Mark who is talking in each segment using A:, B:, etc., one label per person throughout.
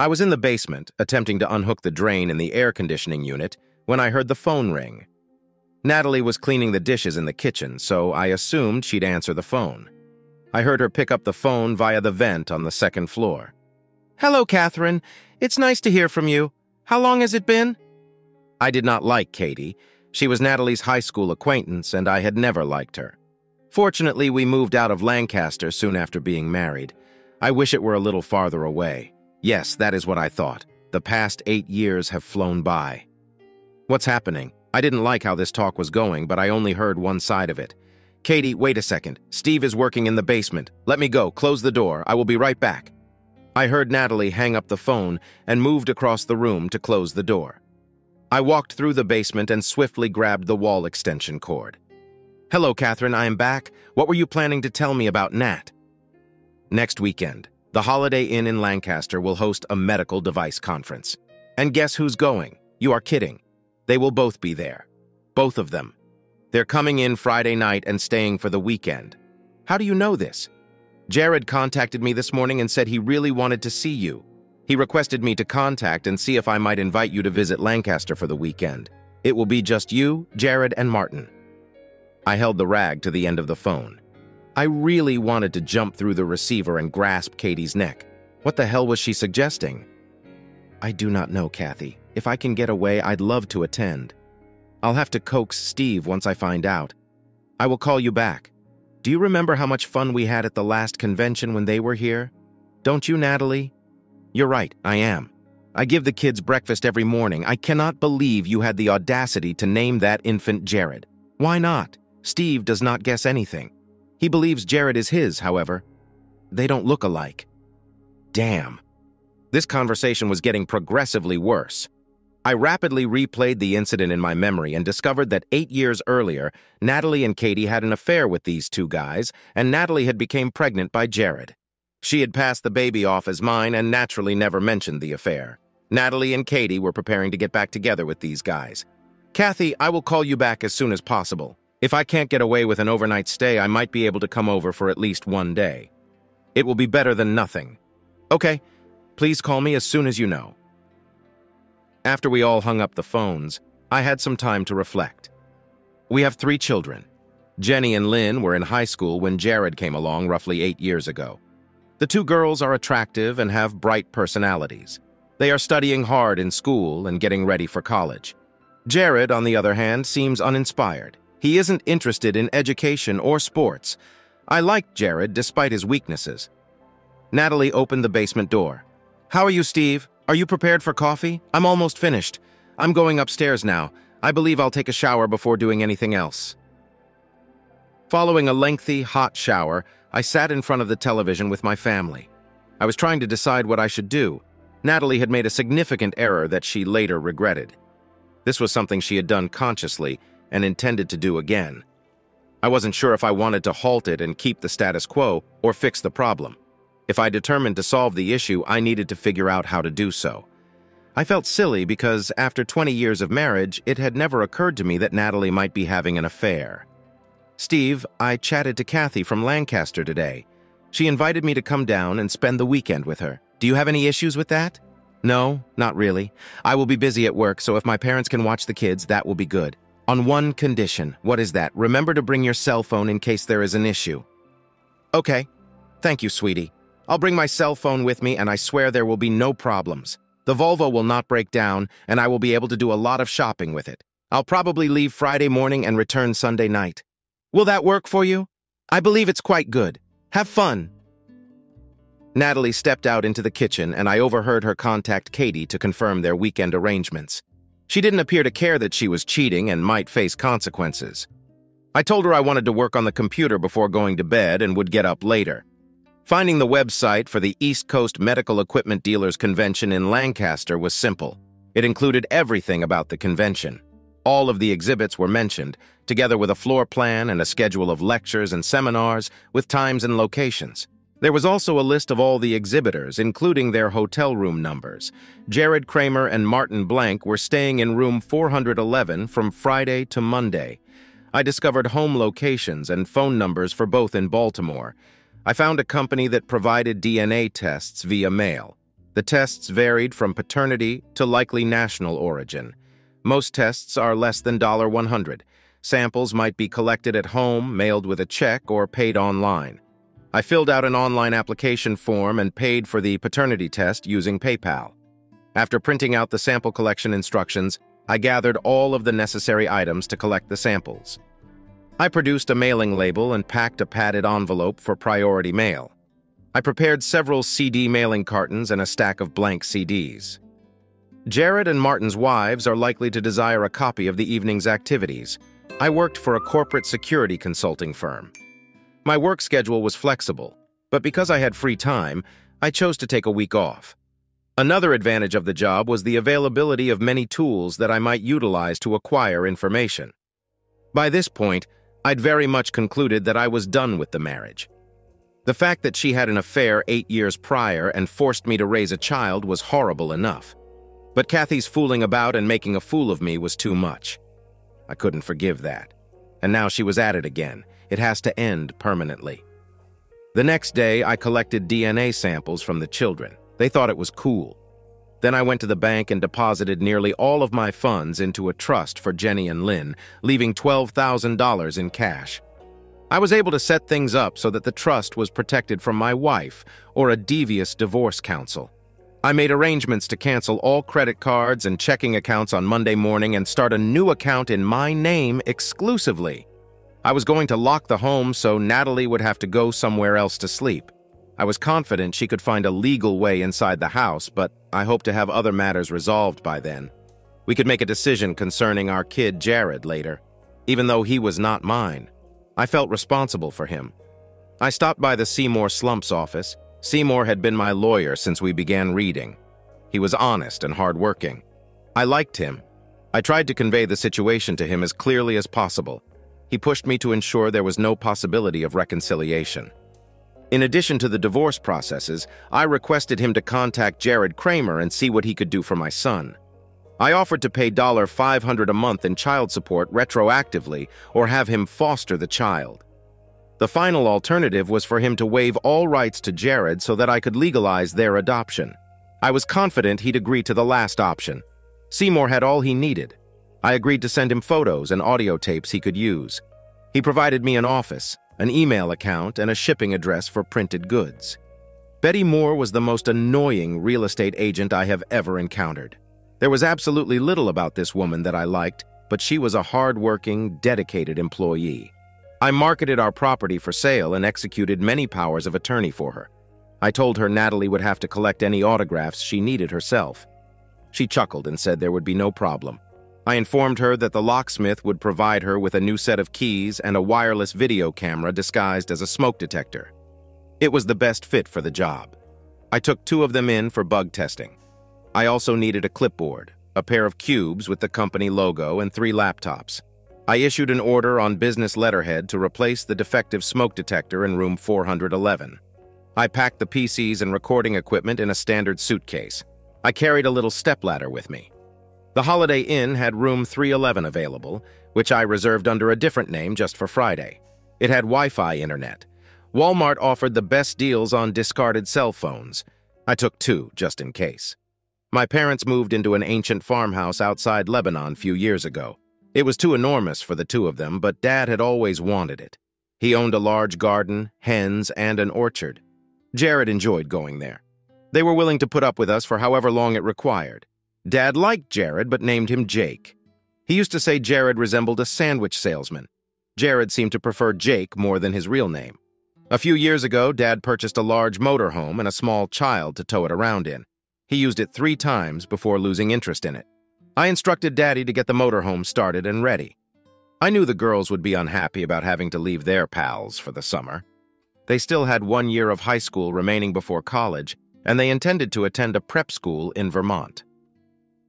A: I was in the basement, attempting to unhook the drain in the air conditioning unit, when I heard the phone ring. Natalie was cleaning the dishes in the kitchen, so I assumed she'd answer the phone. I heard her pick up the phone via the vent on the second floor. Hello, Catherine. It's nice to hear from you. How long has it been? I did not like Katie. She was Natalie's high school acquaintance, and I had never liked her. Fortunately, we moved out of Lancaster soon after being married. I wish it were a little farther away. Yes, that is what I thought. The past eight years have flown by. What's happening? I didn't like how this talk was going, but I only heard one side of it. Katie, wait a second. Steve is working in the basement. Let me go. Close the door. I will be right back. I heard Natalie hang up the phone and moved across the room to close the door. I walked through the basement and swiftly grabbed the wall extension cord. Hello, Catherine. I am back. What were you planning to tell me about Nat? Next weekend. The Holiday Inn in Lancaster will host a medical device conference. And guess who's going? You are kidding. They will both be there. Both of them. They're coming in Friday night and staying for the weekend. How do you know this? Jared contacted me this morning and said he really wanted to see you. He requested me to contact and see if I might invite you to visit Lancaster for the weekend. It will be just you, Jared, and Martin. I held the rag to the end of the phone. I really wanted to jump through the receiver and grasp Katie's neck. What the hell was she suggesting? I do not know, Kathy. If I can get away, I'd love to attend. I'll have to coax Steve once I find out. I will call you back. Do you remember how much fun we had at the last convention when they were here? Don't you, Natalie? You're right, I am. I give the kids breakfast every morning. I cannot believe you had the audacity to name that infant Jared. Why not? Steve does not guess anything. He believes Jared is his, however. They don't look alike. Damn. This conversation was getting progressively worse. I rapidly replayed the incident in my memory and discovered that eight years earlier, Natalie and Katie had an affair with these two guys, and Natalie had become pregnant by Jared. She had passed the baby off as mine and naturally never mentioned the affair. Natalie and Katie were preparing to get back together with these guys. Kathy, I will call you back as soon as possible. If I can't get away with an overnight stay, I might be able to come over for at least one day. It will be better than nothing. Okay, please call me as soon as you know. After we all hung up the phones, I had some time to reflect. We have three children. Jenny and Lynn were in high school when Jared came along roughly eight years ago. The two girls are attractive and have bright personalities. They are studying hard in school and getting ready for college. Jared, on the other hand, seems uninspired. He isn't interested in education or sports. I liked Jared despite his weaknesses. Natalie opened the basement door. How are you, Steve? Are you prepared for coffee? I'm almost finished. I'm going upstairs now. I believe I'll take a shower before doing anything else. Following a lengthy, hot shower, I sat in front of the television with my family. I was trying to decide what I should do. Natalie had made a significant error that she later regretted. This was something she had done consciously, and intended to do again. I wasn't sure if I wanted to halt it and keep the status quo or fix the problem. If I determined to solve the issue, I needed to figure out how to do so. I felt silly because after 20 years of marriage, it had never occurred to me that Natalie might be having an affair. Steve, I chatted to Kathy from Lancaster today. She invited me to come down and spend the weekend with her. Do you have any issues with that? No, not really. I will be busy at work, so if my parents can watch the kids, that will be good. On one condition. What is that? Remember to bring your cell phone in case there is an issue. Okay. Thank you, sweetie. I'll bring my cell phone with me and I swear there will be no problems. The Volvo will not break down and I will be able to do a lot of shopping with it. I'll probably leave Friday morning and return Sunday night. Will that work for you? I believe it's quite good. Have fun. Natalie stepped out into the kitchen and I overheard her contact Katie to confirm their weekend arrangements. She didn't appear to care that she was cheating and might face consequences. I told her I wanted to work on the computer before going to bed and would get up later. Finding the website for the East Coast Medical Equipment Dealers Convention in Lancaster was simple. It included everything about the convention. All of the exhibits were mentioned, together with a floor plan and a schedule of lectures and seminars with times and locations. There was also a list of all the exhibitors, including their hotel room numbers. Jared Kramer and Martin Blank were staying in room 411 from Friday to Monday. I discovered home locations and phone numbers for both in Baltimore. I found a company that provided DNA tests via mail. The tests varied from paternity to likely national origin. Most tests are less than 100. Samples might be collected at home, mailed with a check, or paid online. I filled out an online application form and paid for the paternity test using PayPal. After printing out the sample collection instructions, I gathered all of the necessary items to collect the samples. I produced a mailing label and packed a padded envelope for priority mail. I prepared several CD mailing cartons and a stack of blank CDs. Jared and Martin's wives are likely to desire a copy of the evening's activities. I worked for a corporate security consulting firm. My work schedule was flexible, but because I had free time, I chose to take a week off. Another advantage of the job was the availability of many tools that I might utilize to acquire information. By this point, I'd very much concluded that I was done with the marriage. The fact that she had an affair eight years prior and forced me to raise a child was horrible enough. But Kathy's fooling about and making a fool of me was too much. I couldn't forgive that. And now she was at it again. It has to end permanently. The next day, I collected DNA samples from the children. They thought it was cool. Then I went to the bank and deposited nearly all of my funds into a trust for Jenny and Lynn, leaving $12,000 in cash. I was able to set things up so that the trust was protected from my wife or a devious divorce counsel. I made arrangements to cancel all credit cards and checking accounts on Monday morning and start a new account in my name exclusively. I was going to lock the home so Natalie would have to go somewhere else to sleep. I was confident she could find a legal way inside the house, but I hoped to have other matters resolved by then. We could make a decision concerning our kid Jared later. Even though he was not mine, I felt responsible for him. I stopped by the Seymour Slumps office. Seymour had been my lawyer since we began reading. He was honest and hardworking. I liked him. I tried to convey the situation to him as clearly as possible. He pushed me to ensure there was no possibility of reconciliation. In addition to the divorce processes, I requested him to contact Jared Kramer and see what he could do for my son. I offered to pay $500 a month in child support retroactively or have him foster the child. The final alternative was for him to waive all rights to Jared so that I could legalize their adoption. I was confident he'd agree to the last option. Seymour had all he needed. I agreed to send him photos and audio tapes he could use. He provided me an office, an email account, and a shipping address for printed goods. Betty Moore was the most annoying real estate agent I have ever encountered. There was absolutely little about this woman that I liked, but she was a hard-working, dedicated employee. I marketed our property for sale and executed many powers of attorney for her. I told her Natalie would have to collect any autographs she needed herself. She chuckled and said there would be no problem. I informed her that the locksmith would provide her with a new set of keys and a wireless video camera disguised as a smoke detector. It was the best fit for the job. I took two of them in for bug testing. I also needed a clipboard, a pair of cubes with the company logo, and three laptops. I issued an order on business letterhead to replace the defective smoke detector in room 411. I packed the PCs and recording equipment in a standard suitcase. I carried a little stepladder with me. The Holiday Inn had room 311 available, which I reserved under a different name just for Friday. It had Wi-Fi internet. Walmart offered the best deals on discarded cell phones. I took two, just in case. My parents moved into an ancient farmhouse outside Lebanon a few years ago. It was too enormous for the two of them, but Dad had always wanted it. He owned a large garden, hens, and an orchard. Jared enjoyed going there. They were willing to put up with us for however long it required. Dad liked Jared, but named him Jake. He used to say Jared resembled a sandwich salesman. Jared seemed to prefer Jake more than his real name. A few years ago, Dad purchased a large motorhome and a small child to tow it around in. He used it three times before losing interest in it. I instructed Daddy to get the motorhome started and ready. I knew the girls would be unhappy about having to leave their pals for the summer. They still had one year of high school remaining before college, and they intended to attend a prep school in Vermont.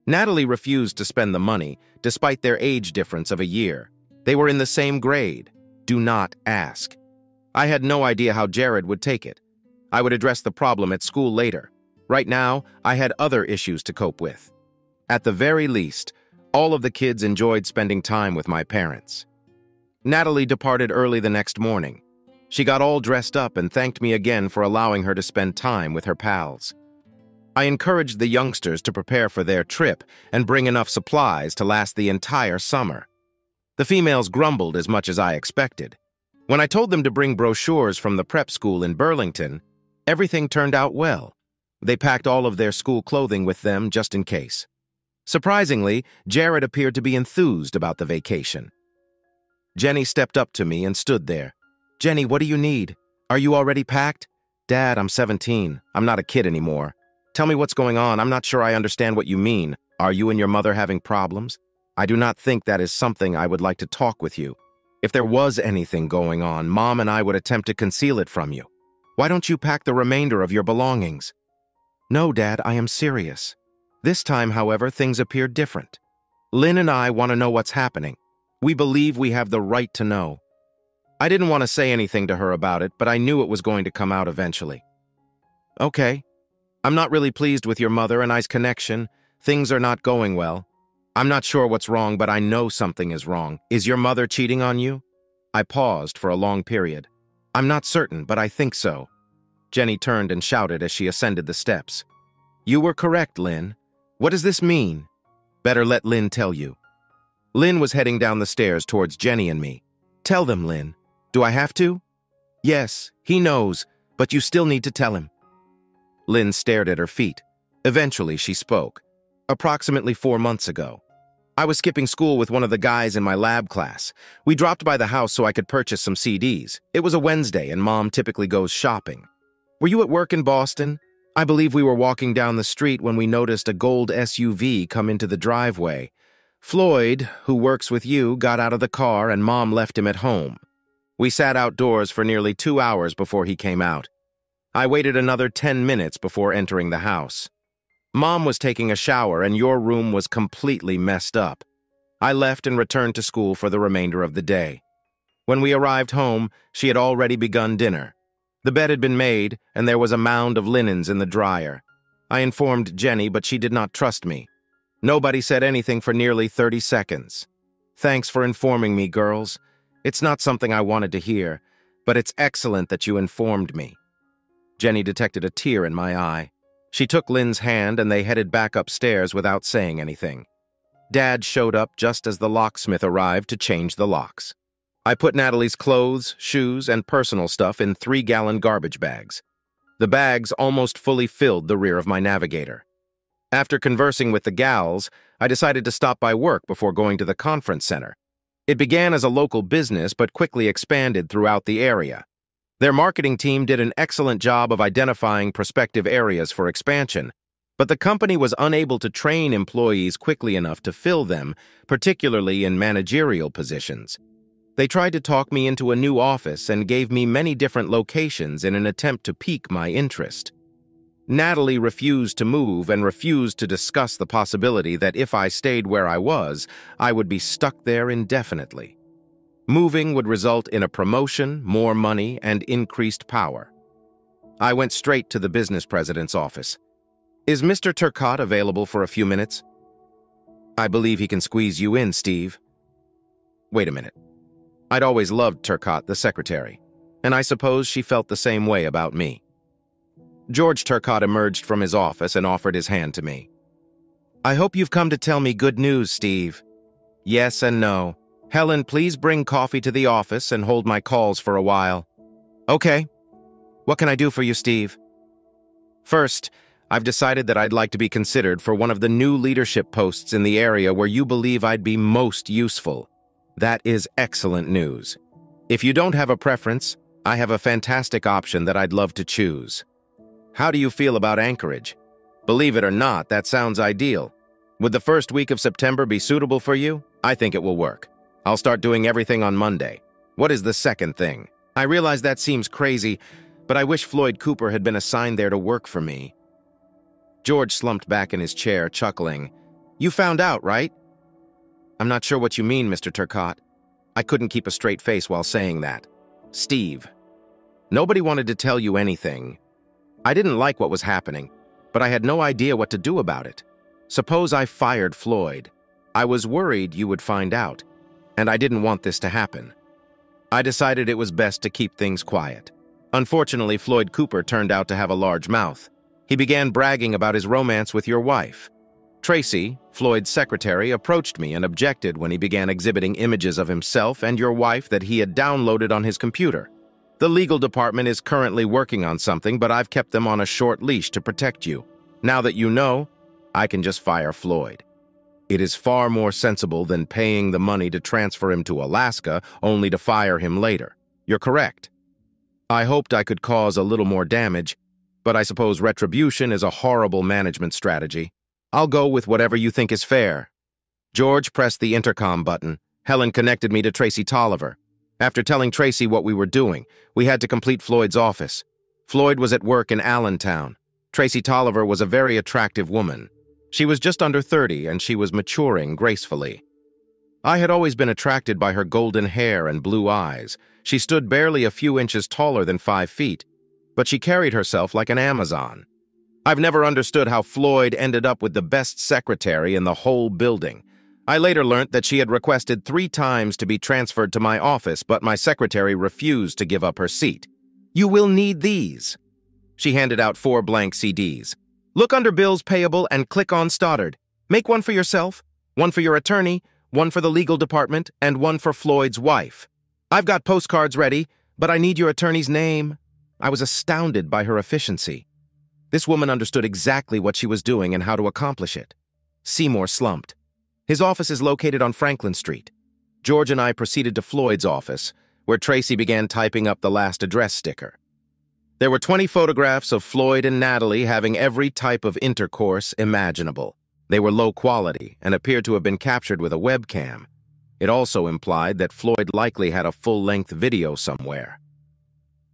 A: Natalie refused to spend the money, despite their age difference of a year. They were in the same grade. Do not ask. I had no idea how Jared would take it. I would address the problem at school later. Right now, I had other issues to cope with. At the very least, all of the kids enjoyed spending time with my parents. Natalie departed early the next morning. She got all dressed up and thanked me again for allowing her to spend time with her pals. I encouraged the youngsters to prepare for their trip and bring enough supplies to last the entire summer. The females grumbled as much as I expected. When I told them to bring brochures from the prep school in Burlington, everything turned out well. They packed all of their school clothing with them just in case. Surprisingly, Jared appeared to be enthused about the vacation. Jenny stepped up to me and stood there. Jenny, what do you need? Are you already packed? Dad, I'm 17. I'm not a kid anymore. Tell me what's going on. I'm not sure I understand what you mean. Are you and your mother having problems? I do not think that is something I would like to talk with you. If there was anything going on, Mom and I would attempt to conceal it from you. Why don't you pack the remainder of your belongings? No, Dad, I am serious. This time, however, things appear different. Lynn and I want to know what's happening. We believe we have the right to know. I didn't want to say anything to her about it, but I knew it was going to come out eventually. Okay. I'm not really pleased with your mother and I's connection. Things are not going well. I'm not sure what's wrong, but I know something is wrong. Is your mother cheating on you? I paused for a long period. I'm not certain, but I think so. Jenny turned and shouted as she ascended the steps. You were correct, Lynn. What does this mean? Better let Lynn tell you. Lynn was heading down the stairs towards Jenny and me. Tell them, Lynn. Do I have to? Yes, he knows, but you still need to tell him. Lynn stared at her feet. Eventually, she spoke. Approximately four months ago. I was skipping school with one of the guys in my lab class. We dropped by the house so I could purchase some CDs. It was a Wednesday, and Mom typically goes shopping. Were you at work in Boston? I believe we were walking down the street when we noticed a gold SUV come into the driveway. Floyd, who works with you, got out of the car and Mom left him at home. We sat outdoors for nearly two hours before he came out. I waited another ten minutes before entering the house. Mom was taking a shower and your room was completely messed up. I left and returned to school for the remainder of the day. When we arrived home, she had already begun dinner. The bed had been made, and there was a mound of linens in the dryer. I informed Jenny, but she did not trust me. Nobody said anything for nearly 30 seconds. Thanks for informing me, girls. It's not something I wanted to hear, but it's excellent that you informed me. Jenny detected a tear in my eye. She took Lynn's hand and they headed back upstairs without saying anything. Dad showed up just as the locksmith arrived to change the locks. I put Natalie's clothes, shoes, and personal stuff in three-gallon garbage bags. The bags almost fully filled the rear of my navigator. After conversing with the gals, I decided to stop by work before going to the conference center. It began as a local business but quickly expanded throughout the area. Their marketing team did an excellent job of identifying prospective areas for expansion, but the company was unable to train employees quickly enough to fill them, particularly in managerial positions. They tried to talk me into a new office and gave me many different locations in an attempt to pique my interest. Natalie refused to move and refused to discuss the possibility that if I stayed where I was, I would be stuck there indefinitely. Moving would result in a promotion, more money, and increased power. I went straight to the business president's office. Is Mr. Turcotte available for a few minutes? I believe he can squeeze you in, Steve. Wait a minute. I'd always loved Turcotte, the secretary, and I suppose she felt the same way about me. George Turcotte emerged from his office and offered his hand to me. I hope you've come to tell me good news, Steve. Yes and no. Helen, please bring coffee to the office and hold my calls for a while. Okay. What can I do for you, Steve? First, I've decided that I'd like to be considered for one of the new leadership posts in the area where you believe I'd be most useful. That is excellent news. If you don't have a preference, I have a fantastic option that I'd love to choose. How do you feel about Anchorage? Believe it or not, that sounds ideal. Would the first week of September be suitable for you? I think it will work. I'll start doing everything on Monday. What is the second thing? I realize that seems crazy, but I wish Floyd Cooper had been assigned there to work for me. George slumped back in his chair, chuckling. You found out, right? I'm not sure what you mean, Mr. Turcotte. I couldn't keep a straight face while saying that. Steve. Nobody wanted to tell you anything. I didn't like what was happening, but I had no idea what to do about it. Suppose I fired Floyd. I was worried you would find out, and I didn't want this to happen. I decided it was best to keep things quiet. Unfortunately, Floyd Cooper turned out to have a large mouth. He began bragging about his romance with your wife. Tracy, Floyd's secretary, approached me and objected when he began exhibiting images of himself and your wife that he had downloaded on his computer. The legal department is currently working on something, but I've kept them on a short leash to protect you. Now that you know, I can just fire Floyd. It is far more sensible than paying the money to transfer him to Alaska only to fire him later. You're correct. I hoped I could cause a little more damage, but I suppose retribution is a horrible management strategy. I'll go with whatever you think is fair. George pressed the intercom button. Helen connected me to Tracy Tolliver. After telling Tracy what we were doing, we had to complete Floyd's office. Floyd was at work in Allentown. Tracy Tolliver was a very attractive woman. She was just under 30 and she was maturing gracefully. I had always been attracted by her golden hair and blue eyes. She stood barely a few inches taller than five feet, but she carried herself like an Amazon. I've never understood how Floyd ended up with the best secretary in the whole building. I later learned that she had requested three times to be transferred to my office, but my secretary refused to give up her seat. You will need these. She handed out four blank CDs. Look under bills payable and click on Stoddard. Make one for yourself, one for your attorney, one for the legal department, and one for Floyd's wife. I've got postcards ready, but I need your attorney's name. I was astounded by her efficiency. This woman understood exactly what she was doing and how to accomplish it. Seymour slumped. His office is located on Franklin Street. George and I proceeded to Floyd's office, where Tracy began typing up the last address sticker. There were 20 photographs of Floyd and Natalie having every type of intercourse imaginable. They were low quality and appeared to have been captured with a webcam. It also implied that Floyd likely had a full-length video somewhere.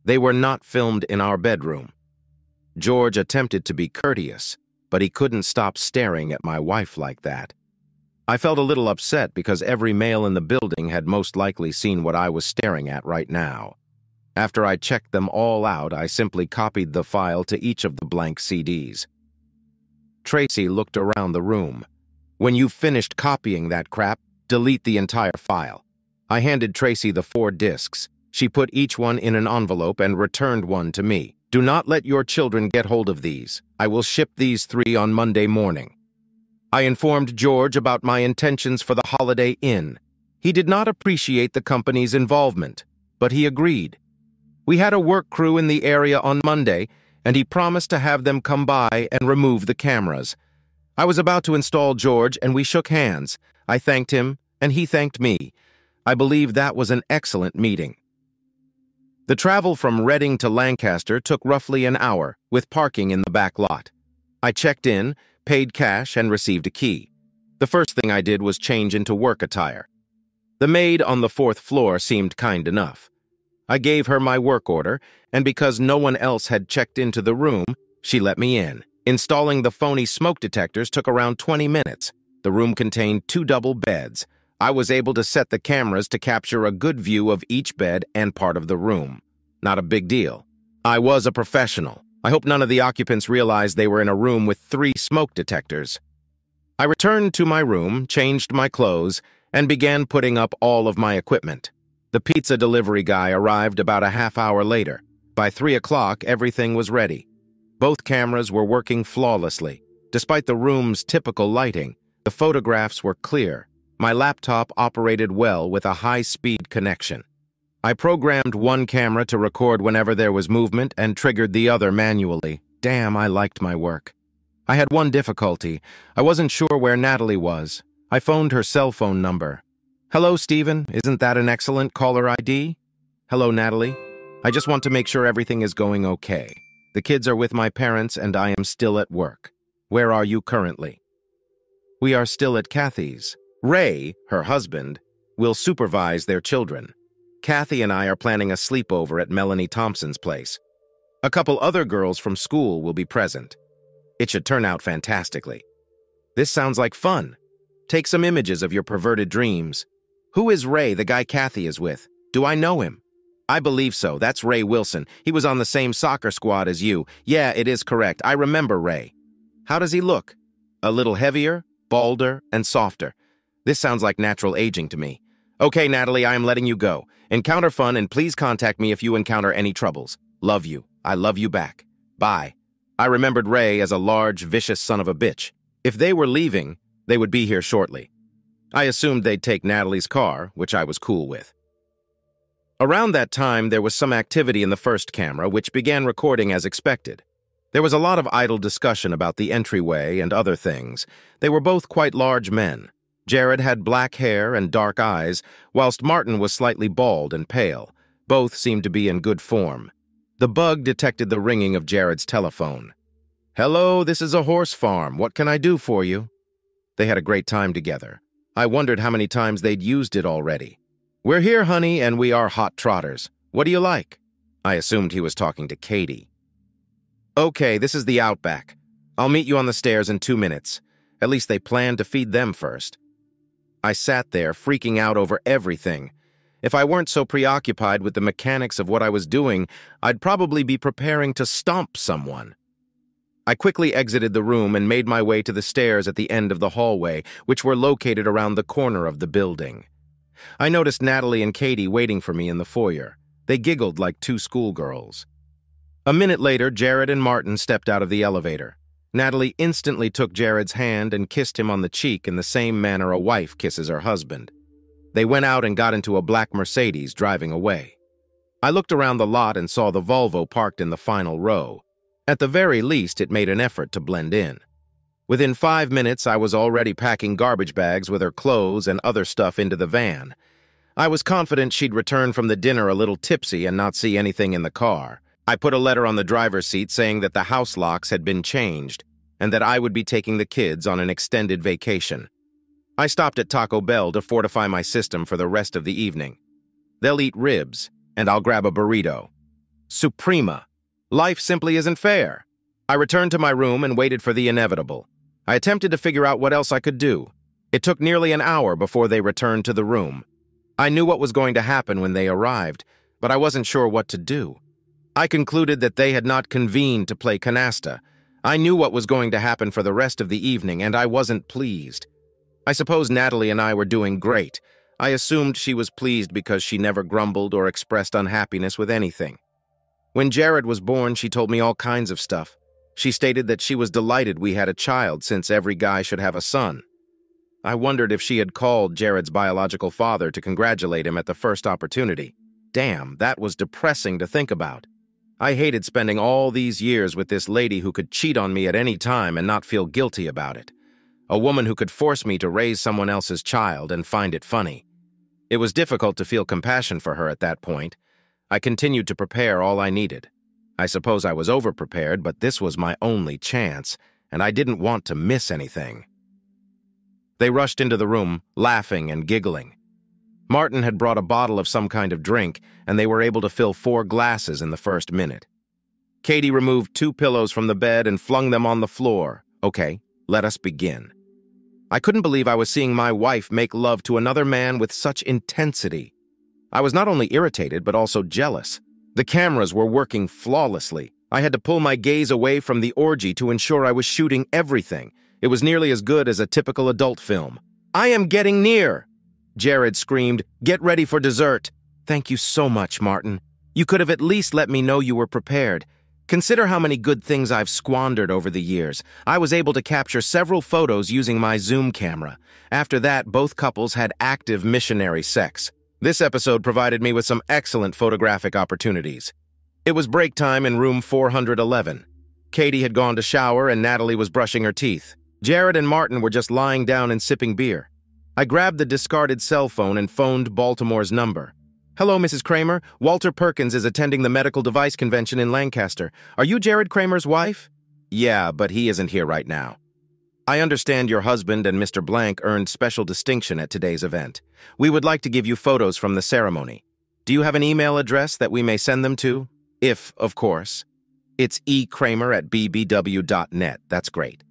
A: They were not filmed in our bedroom. George attempted to be courteous, but he couldn't stop staring at my wife like that. I felt a little upset because every male in the building had most likely seen what I was staring at right now. After I checked them all out, I simply copied the file to each of the blank CDs. Tracy looked around the room. When you've finished copying that crap, delete the entire file. I handed Tracy the four discs. She put each one in an envelope and returned one to me. Do not let your children get hold of these. I will ship these three on Monday morning. I informed George about my intentions for the Holiday Inn. He did not appreciate the company's involvement, but he agreed. We had a work crew in the area on Monday, and he promised to have them come by and remove the cameras. I was about to install George, and we shook hands. I thanked him, and he thanked me. I believe that was an excellent meeting. The travel from Reading to Lancaster took roughly an hour, with parking in the back lot. I checked in, paid cash, and received a key. The first thing I did was change into work attire. The maid on the fourth floor seemed kind enough. I gave her my work order, and because no one else had checked into the room, she let me in. Installing the phony smoke detectors took around 20 minutes. The room contained two double beds. I was able to set the cameras to capture a good view of each bed and part of the room. Not a big deal. I was a professional. I hope none of the occupants realized they were in a room with three smoke detectors. I returned to my room, changed my clothes, and began putting up all of my equipment. The pizza delivery guy arrived about a half hour later. By 3 o'clock, everything was ready. Both cameras were working flawlessly. Despite the room's typical lighting, the photographs were clear. My laptop operated well with a high-speed connection. I programmed one camera to record whenever there was movement and triggered the other manually. Damn, I liked my work. I had one difficulty. I wasn't sure where Natalie was. I phoned her cell phone number. Hello, Stephen. Isn't that an excellent caller ID? Hello, Natalie. I just want to make sure everything is going okay. The kids are with my parents and I am still at work. Where are you currently? We are still at Kathy's. Ray, her husband, will supervise their children. Kathy and I are planning a sleepover at Melanie Thompson's place. A couple other girls from school will be present. It should turn out fantastically. This sounds like fun. Take some images of your perverted dreams. Who is Ray, the guy Kathy is with? Do I know him? I believe so. That's Ray Wilson. He was on the same soccer squad as you. Yeah, it is correct. I remember Ray. How does he look? A little heavier, balder, and softer. This sounds like natural aging to me. Okay, Natalie, I am letting you go. Encounter fun and please contact me if you encounter any troubles. Love you. I love you back. Bye. I remembered Ray as a large, vicious son of a bitch. If they were leaving, they would be here shortly. I assumed they'd take Natalie's car, which I was cool with. Around that time, there was some activity in the first camera, which began recording as expected. There was a lot of idle discussion about the entryway and other things. They were both quite large men. Jared had black hair and dark eyes, whilst Martin was slightly bald and pale. Both seemed to be in good form. The bug detected the ringing of Jared's telephone. Hello, this is a horse farm. What can I do for you? They had a great time together. I wondered how many times they'd used it already. We're here, honey, and we are hot trotters. What do you like? I assumed he was talking to Katie. Okay, this is the Outback. I'll meet you on the stairs in two minutes. At least they planned to feed them first. I sat there, freaking out over everything. If I weren't so preoccupied with the mechanics of what I was doing, I'd probably be preparing to stomp someone. I quickly exited the room and made my way to the stairs at the end of the hallway, which were located around the corner of the building. I noticed Natalie and Katie waiting for me in the foyer. They giggled like two schoolgirls. A minute later, Jared and Martin stepped out of the elevator. Natalie instantly took Jared's hand and kissed him on the cheek in the same manner a wife kisses her husband. They went out and got into a black Mercedes driving away. I looked around the lot and saw the Volvo parked in the final row. At the very least, it made an effort to blend in. Within five minutes, I was already packing garbage bags with her clothes and other stuff into the van. I was confident she'd return from the dinner a little tipsy and not see anything in the car. I put a letter on the driver's seat saying that the house locks had been changed and that I would be taking the kids on an extended vacation. I stopped at Taco Bell to fortify my system for the rest of the evening. They'll eat ribs, and I'll grab a burrito. Suprema. Life simply isn't fair. I returned to my room and waited for the inevitable. I attempted to figure out what else I could do. It took nearly an hour before they returned to the room. I knew what was going to happen when they arrived, but I wasn't sure what to do. I concluded that they had not convened to play canasta. I knew what was going to happen for the rest of the evening, and I wasn't pleased. I suppose Natalie and I were doing great. I assumed she was pleased because she never grumbled or expressed unhappiness with anything. When Jared was born, she told me all kinds of stuff. She stated that she was delighted we had a child since every guy should have a son. I wondered if she had called Jared's biological father to congratulate him at the first opportunity. Damn, that was depressing to think about. I hated spending all these years with this lady who could cheat on me at any time and not feel guilty about it. A woman who could force me to raise someone else's child and find it funny. It was difficult to feel compassion for her at that point. I continued to prepare all I needed. I suppose I was overprepared, but this was my only chance, and I didn't want to miss anything. They rushed into the room, laughing and giggling. Martin had brought a bottle of some kind of drink, and they were able to fill four glasses in the first minute. Katie removed two pillows from the bed and flung them on the floor. Okay, let us begin. I couldn't believe I was seeing my wife make love to another man with such intensity. I was not only irritated, but also jealous. The cameras were working flawlessly. I had to pull my gaze away from the orgy to ensure I was shooting everything. It was nearly as good as a typical adult film. I am getting near! Jared screamed, Get ready for dessert. Thank you so much, Martin. You could have at least let me know you were prepared. Consider how many good things I've squandered over the years. I was able to capture several photos using my Zoom camera. After that, both couples had active missionary sex. This episode provided me with some excellent photographic opportunities. It was break time in room 411. Katie had gone to shower and Natalie was brushing her teeth. Jared and Martin were just lying down and sipping beer. I grabbed the discarded cell phone and phoned Baltimore's number. Hello, Mrs. Kramer. Walter Perkins is attending the medical device convention in Lancaster. Are you Jared Kramer's wife? Yeah, but he isn't here right now. I understand your husband and Mr. Blank earned special distinction at today's event. We would like to give you photos from the ceremony. Do you have an email address that we may send them to? If, of course. It's ekramer at bbw.net. That's great.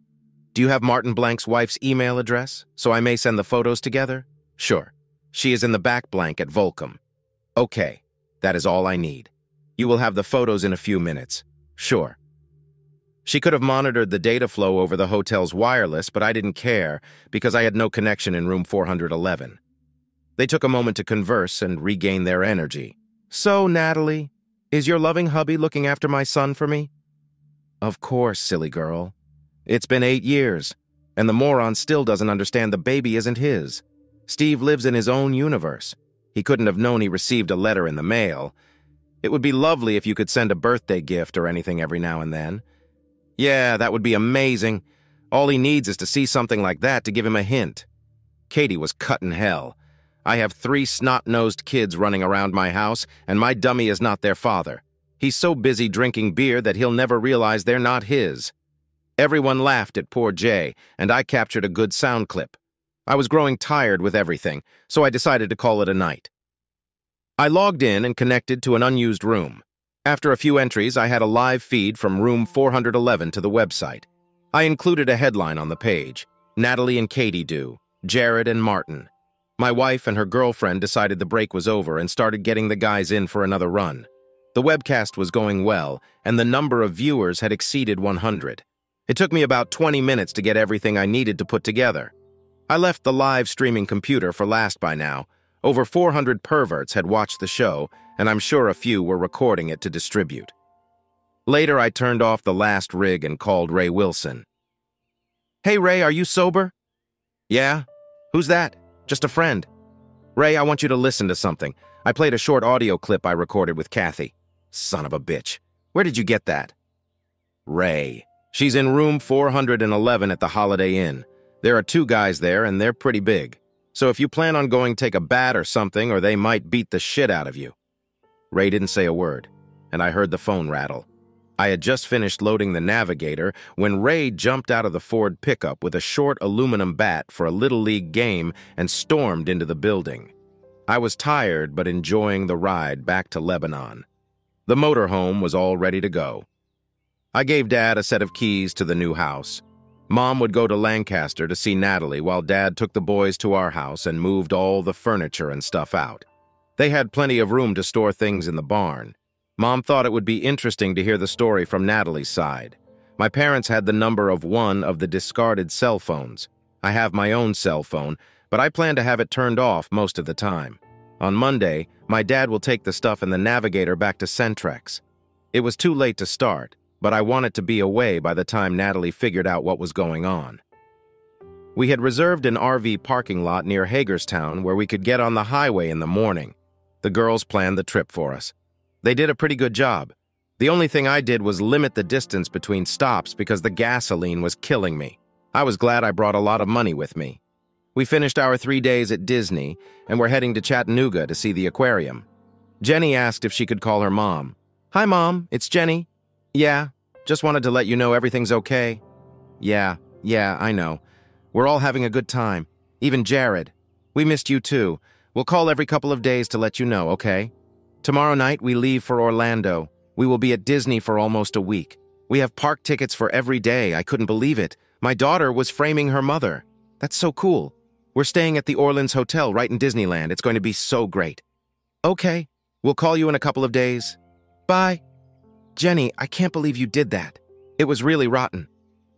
A: Do you have Martin Blank's wife's email address, so I may send the photos together? Sure. She is in the back blank at Volcom. Okay, that is all I need. You will have the photos in a few minutes. Sure. She could have monitored the data flow over the hotel's wireless, but I didn't care because I had no connection in room 411. They took a moment to converse and regain their energy. So, Natalie, is your loving hubby looking after my son for me? Of course, silly girl. It's been eight years, and the moron still doesn't understand the baby isn't his. Steve lives in his own universe. He couldn't have known he received a letter in the mail. It would be lovely if you could send a birthday gift or anything every now and then. Yeah, that would be amazing. All he needs is to see something like that to give him a hint. Katie was cut in hell. I have three snot-nosed kids running around my house, and my dummy is not their father. He's so busy drinking beer that he'll never realize they're not his. Everyone laughed at poor Jay, and I captured a good sound clip. I was growing tired with everything, so I decided to call it a night. I logged in and connected to an unused room. After a few entries, I had a live feed from room 411 to the website. I included a headline on the page, Natalie and Katie do, Jared and Martin. My wife and her girlfriend decided the break was over and started getting the guys in for another run. The webcast was going well, and the number of viewers had exceeded 100. It took me about 20 minutes to get everything I needed to put together. I left the live streaming computer for last by now. Over 400 perverts had watched the show, and I'm sure a few were recording it to distribute. Later, I turned off the last rig and called Ray Wilson. Hey, Ray, are you sober? Yeah? Who's that? Just a friend. Ray, I want you to listen to something. I played a short audio clip I recorded with Kathy. Son of a bitch. Where did you get that? Ray. She's in room 411 at the Holiday Inn. There are two guys there, and they're pretty big. So if you plan on going take a bat or something, or they might beat the shit out of you. Ray didn't say a word, and I heard the phone rattle. I had just finished loading the Navigator when Ray jumped out of the Ford pickup with a short aluminum bat for a Little League game and stormed into the building. I was tired but enjoying the ride back to Lebanon. The motorhome was all ready to go. I gave Dad a set of keys to the new house. Mom would go to Lancaster to see Natalie while Dad took the boys to our house and moved all the furniture and stuff out. They had plenty of room to store things in the barn. Mom thought it would be interesting to hear the story from Natalie's side. My parents had the number of one of the discarded cell phones. I have my own cell phone, but I plan to have it turned off most of the time. On Monday, my dad will take the stuff in the Navigator back to Centrex. It was too late to start, but I wanted to be away by the time Natalie figured out what was going on. We had reserved an RV parking lot near Hagerstown where we could get on the highway in the morning. The girls planned the trip for us. They did a pretty good job. The only thing I did was limit the distance between stops because the gasoline was killing me. I was glad I brought a lot of money with me. We finished our three days at Disney and we're heading to Chattanooga to see the aquarium. Jenny asked if she could call her mom. Hi, Mom, it's Jenny. Yeah, just wanted to let you know everything's okay. Yeah, yeah, I know. We're all having a good time. Even Jared. We missed you too. We'll call every couple of days to let you know, okay? Tomorrow night, we leave for Orlando. We will be at Disney for almost a week. We have park tickets for every day. I couldn't believe it. My daughter was framing her mother. That's so cool. We're staying at the Orleans Hotel right in Disneyland. It's going to be so great. Okay, we'll call you in a couple of days. Bye. Jenny, I can't believe you did that. It was really rotten.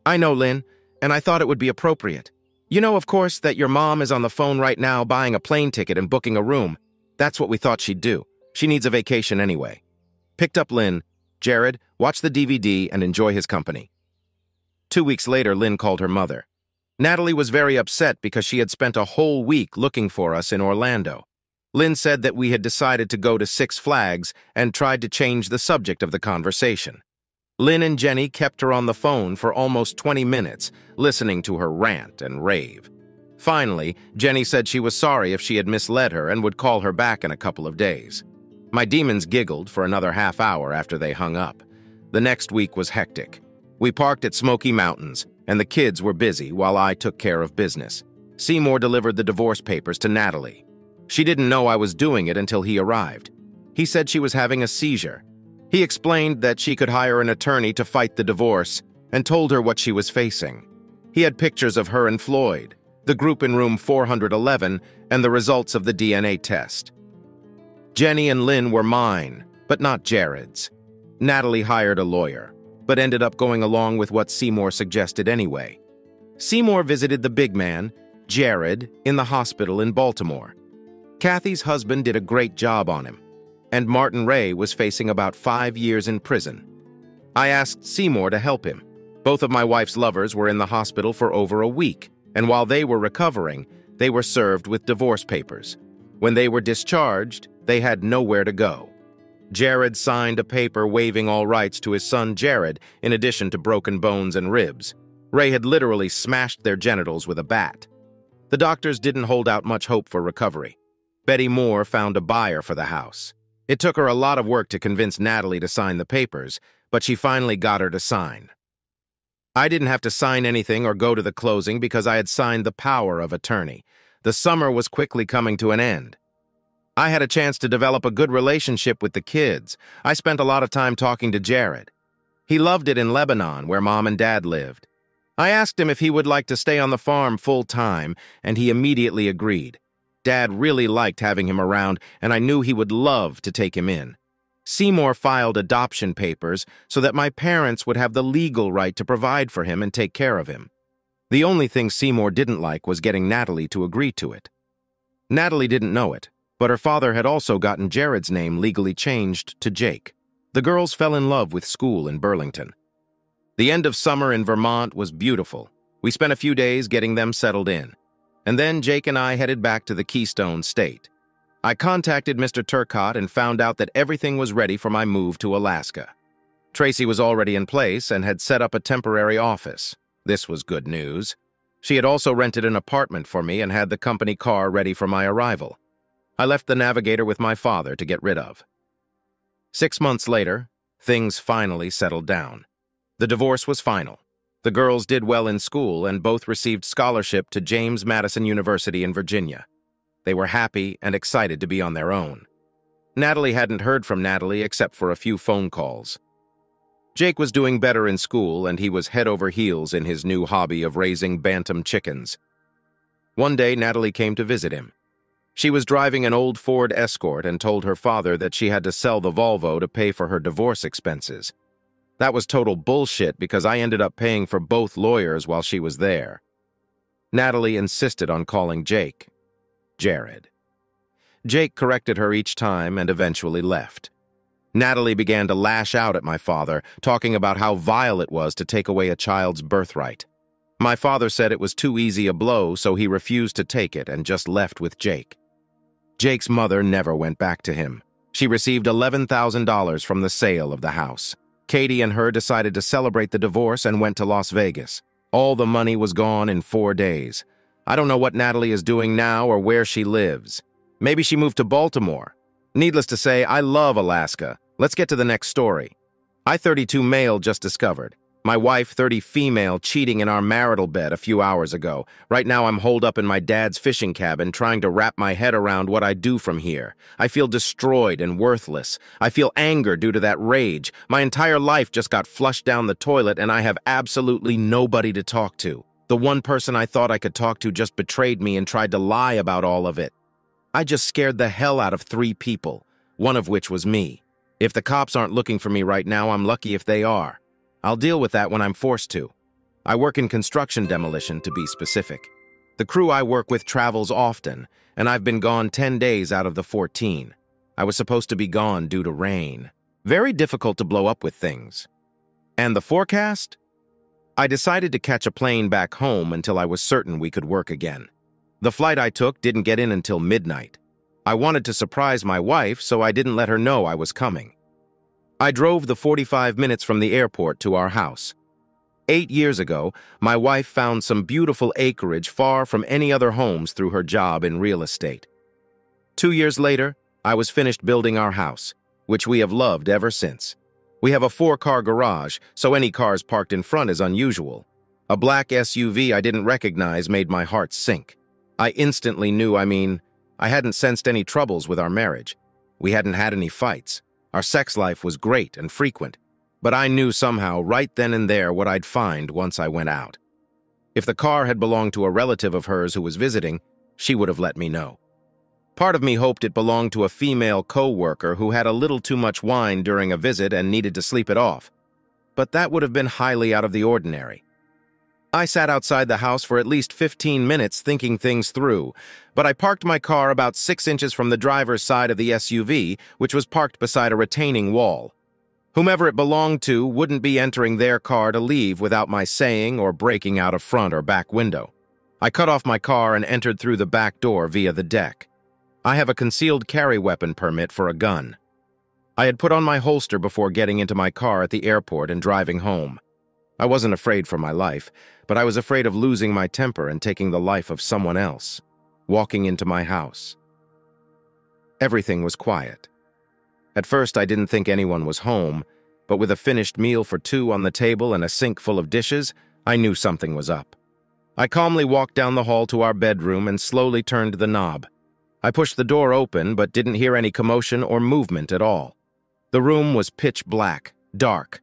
A: I know, Lynn, and I thought it would be appropriate. You know, of course, that your mom is on the phone right now buying a plane ticket and booking a room. That's what we thought she'd do. She needs a vacation anyway. Picked up Lynn. Jared, watch the DVD and enjoy his company. Two weeks later, Lynn called her mother. Natalie was very upset because she had spent a whole week looking for us in Orlando. Lynn said that we had decided to go to Six Flags and tried to change the subject of the conversation. Lynn and Jenny kept her on the phone for almost 20 minutes, listening to her rant and rave. Finally, Jenny said she was sorry if she had misled her and would call her back in a couple of days. My demons giggled for another half hour after they hung up. The next week was hectic. We parked at Smoky Mountains, and the kids were busy while I took care of business. Seymour delivered the divorce papers to Natalie. She didn't know I was doing it until he arrived. He said she was having a seizure. He explained that she could hire an attorney to fight the divorce and told her what she was facing. He had pictures of her and Floyd, the group in room 411, and the results of the DNA test. Jenny and Lynn were mine, but not Jared's. Natalie hired a lawyer, but ended up going along with what Seymour suggested anyway. Seymour visited the big man, Jared, in the hospital in Baltimore. Kathy's husband did a great job on him, and Martin Ray was facing about five years in prison. I asked Seymour to help him. Both of my wife's lovers were in the hospital for over a week, and while they were recovering, they were served with divorce papers. When they were discharged, they had nowhere to go. Jared signed a paper waiving all rights to his son Jared, in addition to broken bones and ribs. Ray had literally smashed their genitals with a bat. The doctors didn't hold out much hope for recovery. Betty Moore found a buyer for the house. It took her a lot of work to convince Natalie to sign the papers, but she finally got her to sign. I didn't have to sign anything or go to the closing because I had signed the power of attorney. The summer was quickly coming to an end. I had a chance to develop a good relationship with the kids. I spent a lot of time talking to Jared. He loved it in Lebanon, where mom and dad lived. I asked him if he would like to stay on the farm full time, and he immediately agreed. Dad really liked having him around, and I knew he would love to take him in. Seymour filed adoption papers so that my parents would have the legal right to provide for him and take care of him. The only thing Seymour didn't like was getting Natalie to agree to it. Natalie didn't know it, but her father had also gotten Jared's name legally changed to Jake. The girls fell in love with school in Burlington. The end of summer in Vermont was beautiful. We spent a few days getting them settled in. And then Jake and I headed back to the Keystone State. I contacted Mr. Turcott and found out that everything was ready for my move to Alaska. Tracy was already in place and had set up a temporary office. This was good news. She had also rented an apartment for me and had the company car ready for my arrival. I left the Navigator with my father to get rid of. Six months later, things finally settled down. The divorce was final. The girls did well in school and both received scholarship to James Madison University in Virginia. They were happy and excited to be on their own. Natalie hadn't heard from Natalie except for a few phone calls. Jake was doing better in school and he was head over heels in his new hobby of raising bantam chickens. One day, Natalie came to visit him. She was driving an old Ford Escort and told her father that she had to sell the Volvo to pay for her divorce expenses. That was total bullshit because I ended up paying for both lawyers while she was there. Natalie insisted on calling Jake. Jared. Jake corrected her each time and eventually left. Natalie began to lash out at my father, talking about how vile it was to take away a child's birthright. My father said it was too easy a blow, so he refused to take it and just left with Jake. Jake's mother never went back to him. She received $11,000 from the sale of the house. Katie and her decided to celebrate the divorce and went to Las Vegas. All the money was gone in four days. I don't know what Natalie is doing now or where she lives. Maybe she moved to Baltimore. Needless to say, I love Alaska. Let's get to the next story. I-32 male just discovered. My wife, 30 female, cheating in our marital bed a few hours ago. Right now I'm holed up in my dad's fishing cabin trying to wrap my head around what I do from here. I feel destroyed and worthless. I feel anger due to that rage. My entire life just got flushed down the toilet and I have absolutely nobody to talk to. The one person I thought I could talk to just betrayed me and tried to lie about all of it. I just scared the hell out of three people, one of which was me. If the cops aren't looking for me right now, I'm lucky if they are. I'll deal with that when I'm forced to. I work in construction demolition, to be specific. The crew I work with travels often, and I've been gone 10 days out of the 14. I was supposed to be gone due to rain. Very difficult to blow up with things. And the forecast? I decided to catch a plane back home until I was certain we could work again. The flight I took didn't get in until midnight. I wanted to surprise my wife, so I didn't let her know I was coming. I drove the 45 minutes from the airport to our house. Eight years ago, my wife found some beautiful acreage far from any other homes through her job in real estate. Two years later, I was finished building our house, which we have loved ever since. We have a four-car garage, so any cars parked in front is unusual. A black SUV I didn't recognize made my heart sink. I instantly knew, I mean, I hadn't sensed any troubles with our marriage. We hadn't had any fights. Our sex life was great and frequent, but I knew somehow right then and there what I'd find once I went out. If the car had belonged to a relative of hers who was visiting, she would have let me know. Part of me hoped it belonged to a female co-worker who had a little too much wine during a visit and needed to sleep it off. But that would have been highly out of the ordinary. I sat outside the house for at least 15 minutes thinking things through, but I parked my car about six inches from the driver's side of the SUV, which was parked beside a retaining wall. Whomever it belonged to wouldn't be entering their car to leave without my saying or breaking out a front or back window. I cut off my car and entered through the back door via the deck. I have a concealed carry weapon permit for a gun. I had put on my holster before getting into my car at the airport and driving home. I wasn't afraid for my life, but I was afraid of losing my temper and taking the life of someone else, walking into my house. Everything was quiet. At first, I didn't think anyone was home, but with a finished meal for two on the table and a sink full of dishes, I knew something was up. I calmly walked down the hall to our bedroom and slowly turned the knob. I pushed the door open, but didn't hear any commotion or movement at all. The room was pitch black, dark.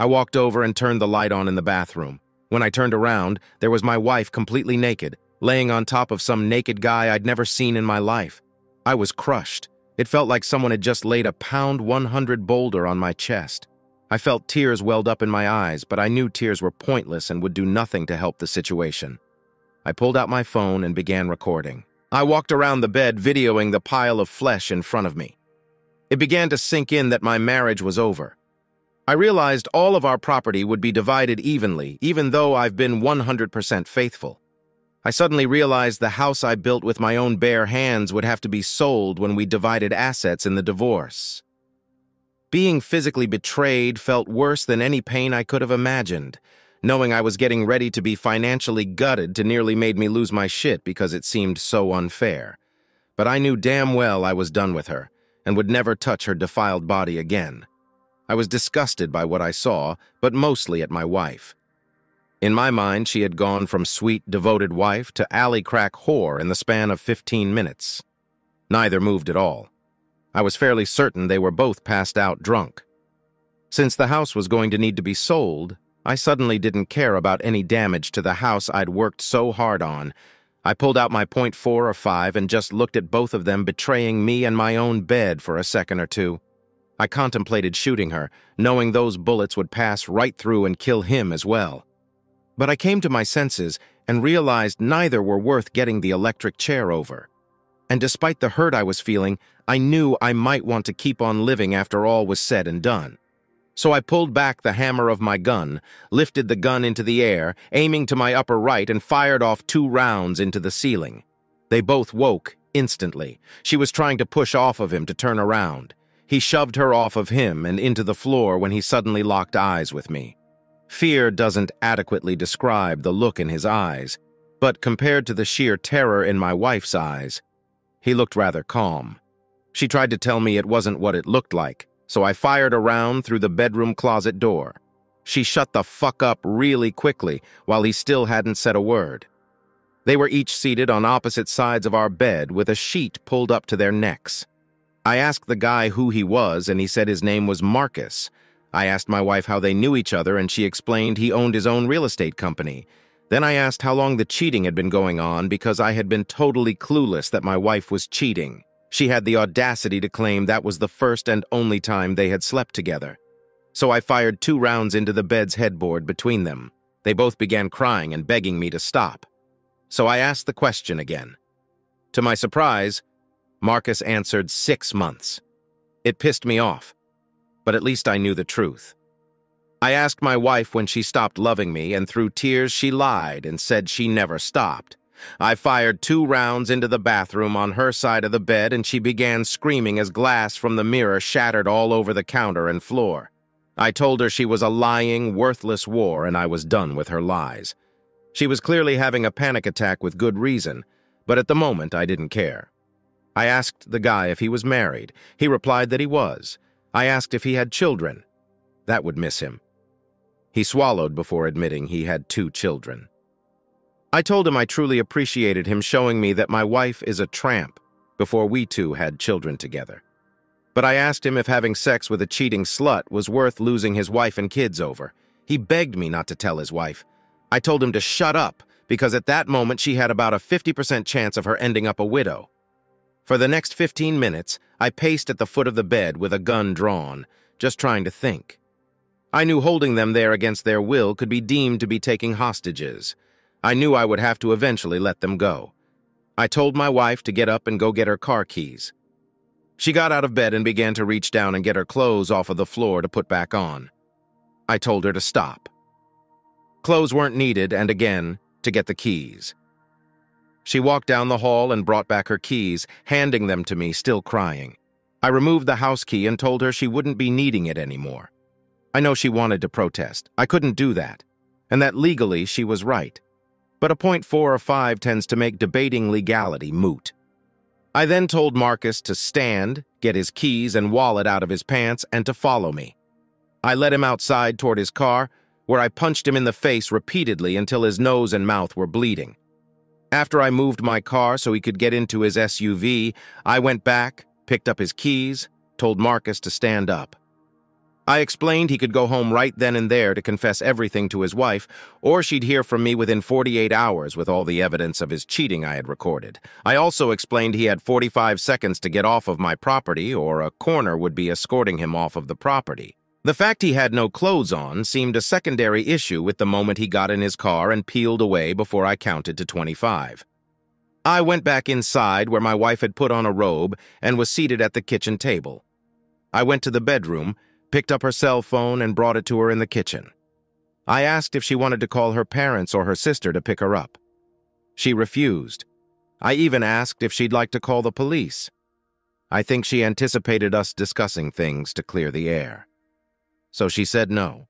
A: I walked over and turned the light on in the bathroom. When I turned around, there was my wife completely naked, laying on top of some naked guy I'd never seen in my life. I was crushed. It felt like someone had just laid a pound 100 boulder on my chest. I felt tears welled up in my eyes, but I knew tears were pointless and would do nothing to help the situation. I pulled out my phone and began recording. I walked around the bed videoing the pile of flesh in front of me. It began to sink in that my marriage was over. I realized all of our property would be divided evenly, even though I've been 100% faithful. I suddenly realized the house I built with my own bare hands would have to be sold when we divided assets in the divorce. Being physically betrayed felt worse than any pain I could have imagined. Knowing I was getting ready to be financially gutted to nearly made me lose my shit because it seemed so unfair. But I knew damn well I was done with her and would never touch her defiled body again. I was disgusted by what I saw, but mostly at my wife. In my mind, she had gone from sweet, devoted wife to alley crack whore in the span of 15 minutes. Neither moved at all. I was fairly certain they were both passed out drunk. Since the house was going to need to be sold, I suddenly didn't care about any damage to the house I'd worked so hard on. I pulled out my .4 or 5 and just looked at both of them betraying me and my own bed for a second or two. I contemplated shooting her, knowing those bullets would pass right through and kill him as well. But I came to my senses and realized neither were worth getting the electric chair over. And despite the hurt I was feeling, I knew I might want to keep on living after all was said and done. So I pulled back the hammer of my gun, lifted the gun into the air, aiming to my upper right, and fired off two rounds into the ceiling. They both woke instantly. She was trying to push off of him to turn around. He shoved her off of him and into the floor when he suddenly locked eyes with me. Fear doesn't adequately describe the look in his eyes, but compared to the sheer terror in my wife's eyes, he looked rather calm. She tried to tell me it wasn't what it looked like, so I fired around through the bedroom closet door. She shut the fuck up really quickly while he still hadn't said a word. They were each seated on opposite sides of our bed with a sheet pulled up to their necks. I asked the guy who he was, and he said his name was Marcus, I asked my wife how they knew each other, and she explained he owned his own real estate company. Then I asked how long the cheating had been going on because I had been totally clueless that my wife was cheating. She had the audacity to claim that was the first and only time they had slept together. So I fired two rounds into the bed's headboard between them. They both began crying and begging me to stop. So I asked the question again. To my surprise, Marcus answered six months. It pissed me off but at least I knew the truth. I asked my wife when she stopped loving me, and through tears she lied and said she never stopped. I fired two rounds into the bathroom on her side of the bed, and she began screaming as glass from the mirror shattered all over the counter and floor. I told her she was a lying, worthless whore, and I was done with her lies. She was clearly having a panic attack with good reason, but at the moment I didn't care. I asked the guy if he was married. He replied that he was. I asked if he had children. That would miss him. He swallowed before admitting he had two children. I told him I truly appreciated him showing me that my wife is a tramp before we two had children together. But I asked him if having sex with a cheating slut was worth losing his wife and kids over. He begged me not to tell his wife. I told him to shut up because at that moment she had about a 50% chance of her ending up a widow. For the next 15 minutes, I paced at the foot of the bed with a gun drawn, just trying to think. I knew holding them there against their will could be deemed to be taking hostages. I knew I would have to eventually let them go. I told my wife to get up and go get her car keys. She got out of bed and began to reach down and get her clothes off of the floor to put back on. I told her to stop. Clothes weren't needed, and again, to get the keys. She walked down the hall and brought back her keys, handing them to me, still crying. I removed the house key and told her she wouldn't be needing it anymore. I know she wanted to protest. I couldn't do that. And that legally she was right. But a point four or five tends to make debating legality moot. I then told Marcus to stand, get his keys and wallet out of his pants, and to follow me. I led him outside toward his car, where I punched him in the face repeatedly until his nose and mouth were bleeding. After I moved my car so he could get into his SUV, I went back, picked up his keys, told Marcus to stand up. I explained he could go home right then and there to confess everything to his wife, or she'd hear from me within 48 hours with all the evidence of his cheating I had recorded. I also explained he had 45 seconds to get off of my property, or a coroner would be escorting him off of the property. The fact he had no clothes on seemed a secondary issue with the moment he got in his car and peeled away before I counted to 25. I went back inside where my wife had put on a robe and was seated at the kitchen table. I went to the bedroom, picked up her cell phone, and brought it to her in the kitchen. I asked if she wanted to call her parents or her sister to pick her up. She refused. I even asked if she'd like to call the police. I think she anticipated us discussing things to clear the air. So she said no.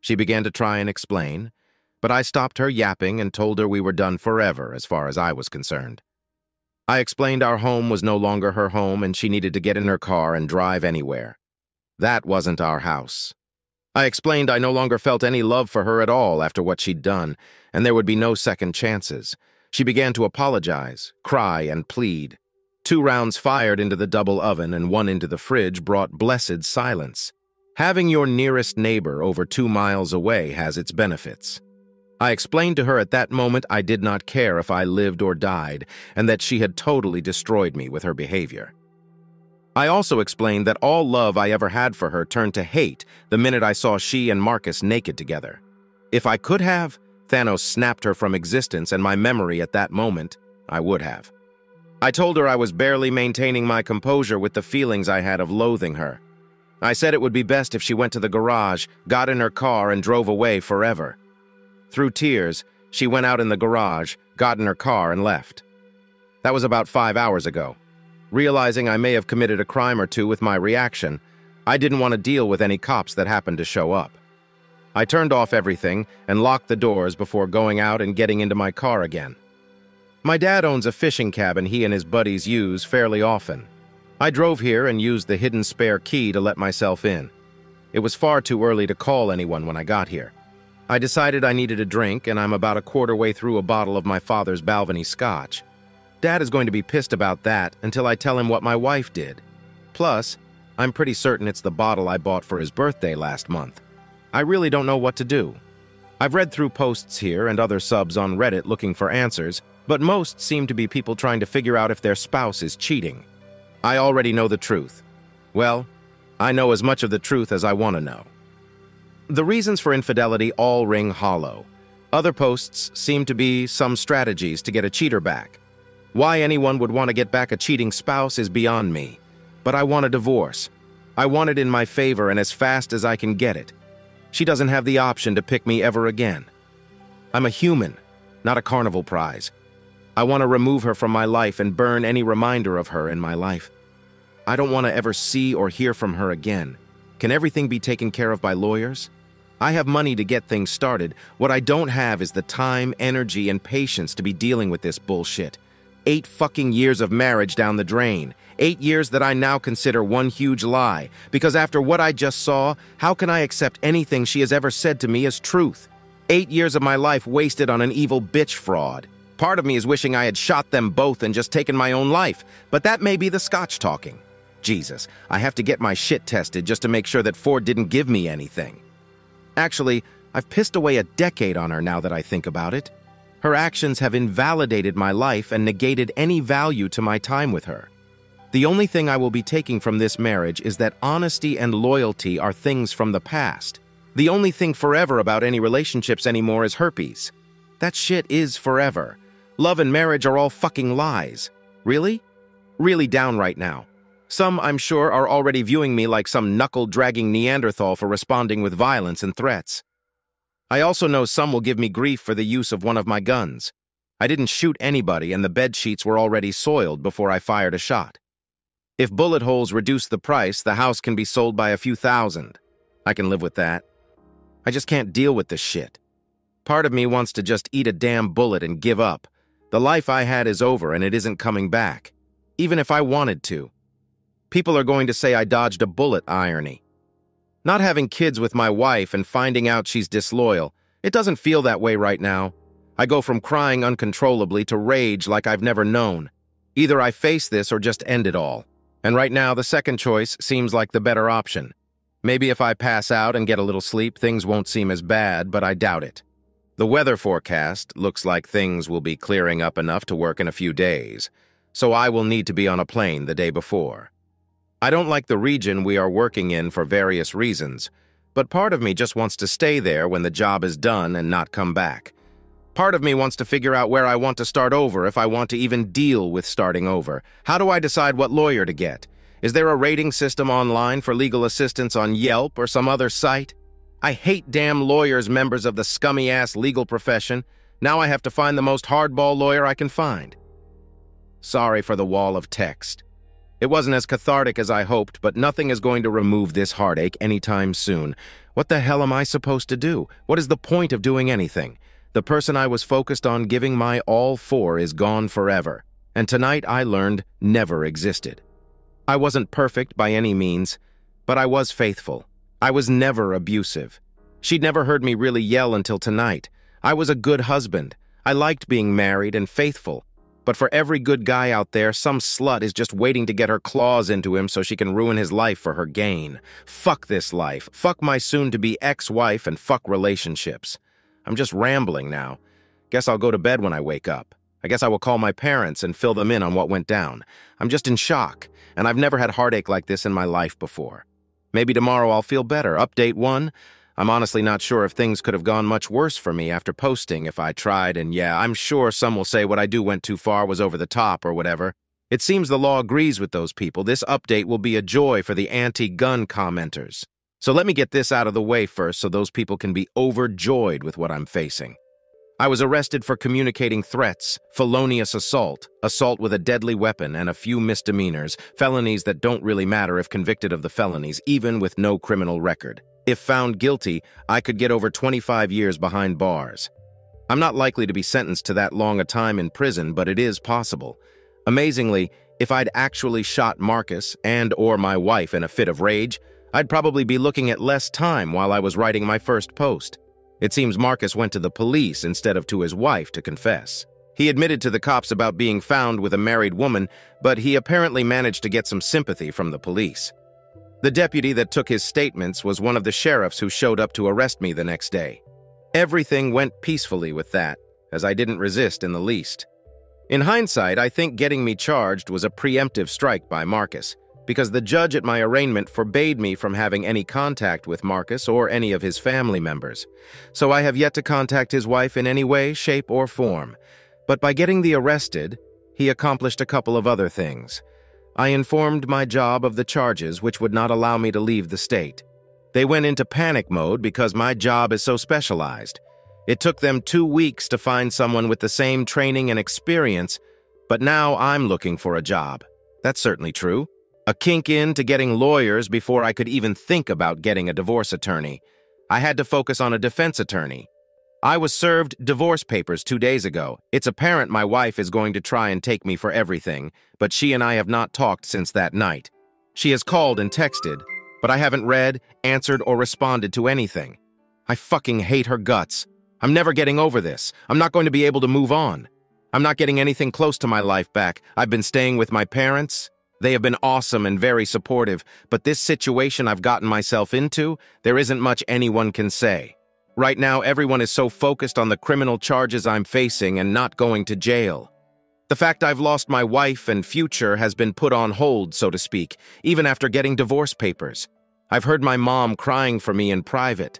A: She began to try and explain, but I stopped her yapping and told her we were done forever as far as I was concerned. I explained our home was no longer her home and she needed to get in her car and drive anywhere. That wasn't our house. I explained I no longer felt any love for her at all after what she'd done, and there would be no second chances. She began to apologize, cry, and plead. Two rounds fired into the double oven and one into the fridge brought blessed silence. Having your nearest neighbor over two miles away has its benefits. I explained to her at that moment I did not care if I lived or died, and that she had totally destroyed me with her behavior. I also explained that all love I ever had for her turned to hate the minute I saw she and Marcus naked together. If I could have, Thanos snapped her from existence and my memory at that moment, I would have. I told her I was barely maintaining my composure with the feelings I had of loathing her. I said it would be best if she went to the garage, got in her car, and drove away forever. Through tears, she went out in the garage, got in her car, and left. That was about five hours ago. Realizing I may have committed a crime or two with my reaction, I didn't want to deal with any cops that happened to show up. I turned off everything and locked the doors before going out and getting into my car again. My dad owns a fishing cabin he and his buddies use fairly often. I drove here and used the hidden spare key to let myself in. It was far too early to call anyone when I got here. I decided I needed a drink, and I'm about a quarter way through a bottle of my father's Balvenie scotch. Dad is going to be pissed about that until I tell him what my wife did. Plus, I'm pretty certain it's the bottle I bought for his birthday last month. I really don't know what to do. I've read through posts here and other subs on Reddit looking for answers, but most seem to be people trying to figure out if their spouse is cheating. I already know the truth. Well, I know as much of the truth as I want to know. The reasons for infidelity all ring hollow. Other posts seem to be some strategies to get a cheater back. Why anyone would want to get back a cheating spouse is beyond me. But I want a divorce. I want it in my favor and as fast as I can get it. She doesn't have the option to pick me ever again. I'm a human, not a carnival prize. I want to remove her from my life and burn any reminder of her in my life. I don't want to ever see or hear from her again. Can everything be taken care of by lawyers? I have money to get things started. What I don't have is the time, energy, and patience to be dealing with this bullshit. Eight fucking years of marriage down the drain. Eight years that I now consider one huge lie. Because after what I just saw, how can I accept anything she has ever said to me as truth? Eight years of my life wasted on an evil bitch fraud. Part of me is wishing I had shot them both and just taken my own life, but that may be the scotch talking. Jesus, I have to get my shit tested just to make sure that Ford didn't give me anything. Actually, I've pissed away a decade on her now that I think about it. Her actions have invalidated my life and negated any value to my time with her. The only thing I will be taking from this marriage is that honesty and loyalty are things from the past. The only thing forever about any relationships anymore is herpes. That shit is forever. Love and marriage are all fucking lies. Really? Really down right now. Some, I'm sure, are already viewing me like some knuckle-dragging Neanderthal for responding with violence and threats. I also know some will give me grief for the use of one of my guns. I didn't shoot anybody and the bed sheets were already soiled before I fired a shot. If bullet holes reduce the price, the house can be sold by a few thousand. I can live with that. I just can't deal with this shit. Part of me wants to just eat a damn bullet and give up. The life I had is over and it isn't coming back. Even if I wanted to. People are going to say I dodged a bullet irony. Not having kids with my wife and finding out she's disloyal, it doesn't feel that way right now. I go from crying uncontrollably to rage like I've never known. Either I face this or just end it all. And right now, the second choice seems like the better option. Maybe if I pass out and get a little sleep, things won't seem as bad, but I doubt it. The weather forecast looks like things will be clearing up enough to work in a few days, so I will need to be on a plane the day before. I don't like the region we are working in for various reasons, but part of me just wants to stay there when the job is done and not come back. Part of me wants to figure out where I want to start over if I want to even deal with starting over. How do I decide what lawyer to get? Is there a rating system online for legal assistance on Yelp or some other site? I hate damn lawyers, members of the scummy-ass legal profession. Now I have to find the most hardball lawyer I can find. Sorry for the wall of text. It wasn't as cathartic as I hoped, but nothing is going to remove this heartache anytime soon. What the hell am I supposed to do? What is the point of doing anything? The person I was focused on giving my all for is gone forever, and tonight I learned never existed. I wasn't perfect by any means, but I was faithful. I was never abusive. She'd never heard me really yell until tonight. I was a good husband. I liked being married and faithful. But for every good guy out there, some slut is just waiting to get her claws into him so she can ruin his life for her gain. Fuck this life. Fuck my soon-to-be ex-wife and fuck relationships. I'm just rambling now. Guess I'll go to bed when I wake up. I guess I will call my parents and fill them in on what went down. I'm just in shock, and I've never had heartache like this in my life before. Maybe tomorrow I'll feel better. Update one. I'm honestly not sure if things could have gone much worse for me after posting if I tried, and yeah, I'm sure some will say what I do went too far was over the top or whatever. It seems the law agrees with those people. This update will be a joy for the anti-gun commenters. So let me get this out of the way first so those people can be overjoyed with what I'm facing. I was arrested for communicating threats, felonious assault, assault with a deadly weapon, and a few misdemeanors, felonies that don't really matter if convicted of the felonies, even with no criminal record. If found guilty, I could get over 25 years behind bars. I'm not likely to be sentenced to that long a time in prison, but it is possible. Amazingly, if I'd actually shot Marcus and or my wife in a fit of rage, I'd probably be looking at less time while I was writing my first post. It seems Marcus went to the police instead of to his wife to confess. He admitted to the cops about being found with a married woman, but he apparently managed to get some sympathy from the police. The deputy that took his statements was one of the sheriffs who showed up to arrest me the next day. Everything went peacefully with that, as I didn't resist in the least. In hindsight, I think getting me charged was a preemptive strike by Marcus because the judge at my arraignment forbade me from having any contact with Marcus or any of his family members. So I have yet to contact his wife in any way, shape, or form. But by getting the arrested, he accomplished a couple of other things. I informed my job of the charges which would not allow me to leave the state. They went into panic mode because my job is so specialized. It took them two weeks to find someone with the same training and experience, but now I'm looking for a job. That's certainly true. A kink in to getting lawyers before I could even think about getting a divorce attorney. I had to focus on a defense attorney. I was served divorce papers two days ago. It's apparent my wife is going to try and take me for everything, but she and I have not talked since that night. She has called and texted, but I haven't read, answered, or responded to anything. I fucking hate her guts. I'm never getting over this. I'm not going to be able to move on. I'm not getting anything close to my life back. I've been staying with my parents, they have been awesome and very supportive, but this situation I've gotten myself into, there isn't much anyone can say. Right now, everyone is so focused on the criminal charges I'm facing and not going to jail. The fact I've lost my wife and future has been put on hold, so to speak, even after getting divorce papers. I've heard my mom crying for me in private.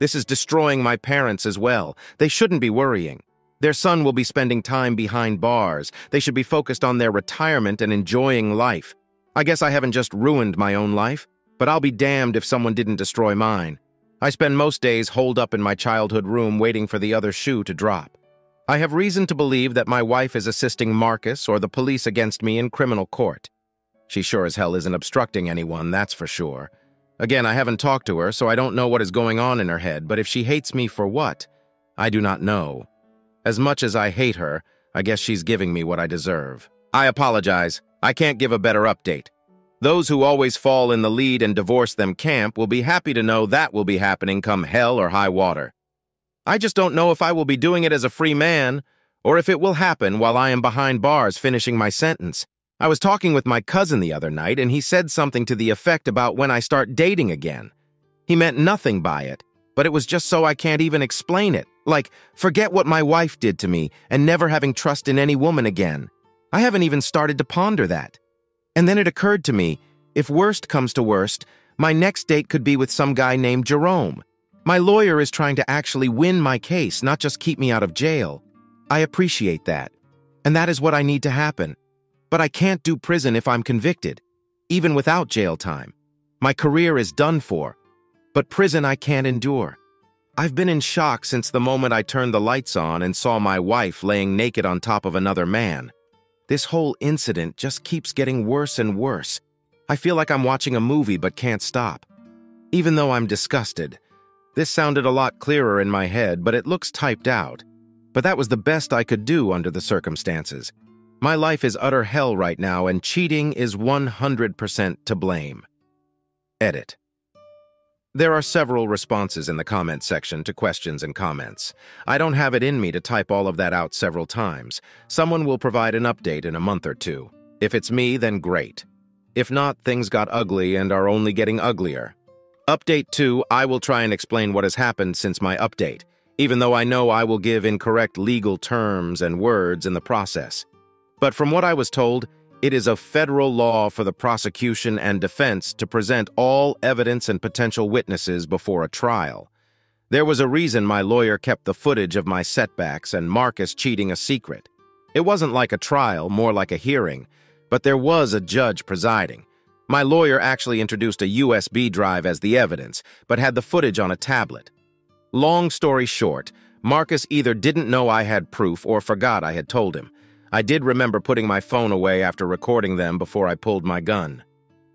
A: This is destroying my parents as well. They shouldn't be worrying. Their son will be spending time behind bars. They should be focused on their retirement and enjoying life. I guess I haven't just ruined my own life, but I'll be damned if someone didn't destroy mine. I spend most days holed up in my childhood room waiting for the other shoe to drop. I have reason to believe that my wife is assisting Marcus or the police against me in criminal court. She sure as hell isn't obstructing anyone, that's for sure. Again, I haven't talked to her, so I don't know what is going on in her head, but if she hates me for what, I do not know. As much as I hate her, I guess she's giving me what I deserve. I apologize. I can't give a better update. Those who always fall in the lead and divorce them camp will be happy to know that will be happening come hell or high water. I just don't know if I will be doing it as a free man, or if it will happen while I am behind bars finishing my sentence. I was talking with my cousin the other night, and he said something to the effect about when I start dating again. He meant nothing by it, but it was just so I can't even explain it. Like, forget what my wife did to me and never having trust in any woman again. I haven't even started to ponder that. And then it occurred to me, if worst comes to worst, my next date could be with some guy named Jerome. My lawyer is trying to actually win my case, not just keep me out of jail. I appreciate that. And that is what I need to happen. But I can't do prison if I'm convicted, even without jail time. My career is done for. But prison I can't endure. I've been in shock since the moment I turned the lights on and saw my wife laying naked on top of another man. This whole incident just keeps getting worse and worse. I feel like I'm watching a movie but can't stop. Even though I'm disgusted. This sounded a lot clearer in my head, but it looks typed out. But that was the best I could do under the circumstances. My life is utter hell right now, and cheating is 100% to blame. Edit. There are several responses in the comment section to questions and comments. I don't have it in me to type all of that out several times. Someone will provide an update in a month or two. If it's me, then great. If not, things got ugly and are only getting uglier. Update 2, I will try and explain what has happened since my update, even though I know I will give incorrect legal terms and words in the process. But from what I was told, it is a federal law for the prosecution and defense to present all evidence and potential witnesses before a trial. There was a reason my lawyer kept the footage of my setbacks and Marcus cheating a secret. It wasn't like a trial, more like a hearing, but there was a judge presiding. My lawyer actually introduced a USB drive as the evidence, but had the footage on a tablet. Long story short, Marcus either didn't know I had proof or forgot I had told him. I did remember putting my phone away after recording them before I pulled my gun.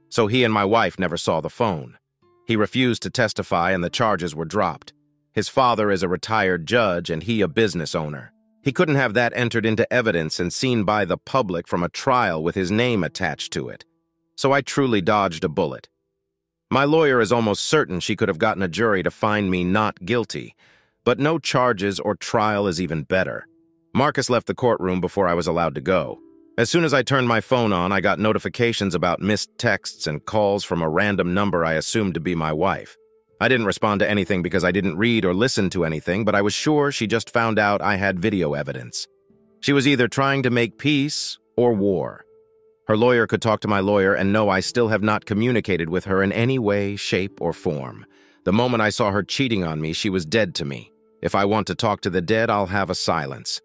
A: So he and my wife never saw the phone. He refused to testify and the charges were dropped. His father is a retired judge and he a business owner. He couldn't have that entered into evidence and seen by the public from a trial with his name attached to it. So I truly dodged a bullet. My lawyer is almost certain she could have gotten a jury to find me not guilty, but no charges or trial is even better. Marcus left the courtroom before I was allowed to go. As soon as I turned my phone on, I got notifications about missed texts and calls from a random number I assumed to be my wife. I didn't respond to anything because I didn't read or listen to anything, but I was sure she just found out I had video evidence. She was either trying to make peace or war. Her lawyer could talk to my lawyer and know I still have not communicated with her in any way, shape, or form. The moment I saw her cheating on me, she was dead to me. If I want to talk to the dead, I'll have a silence.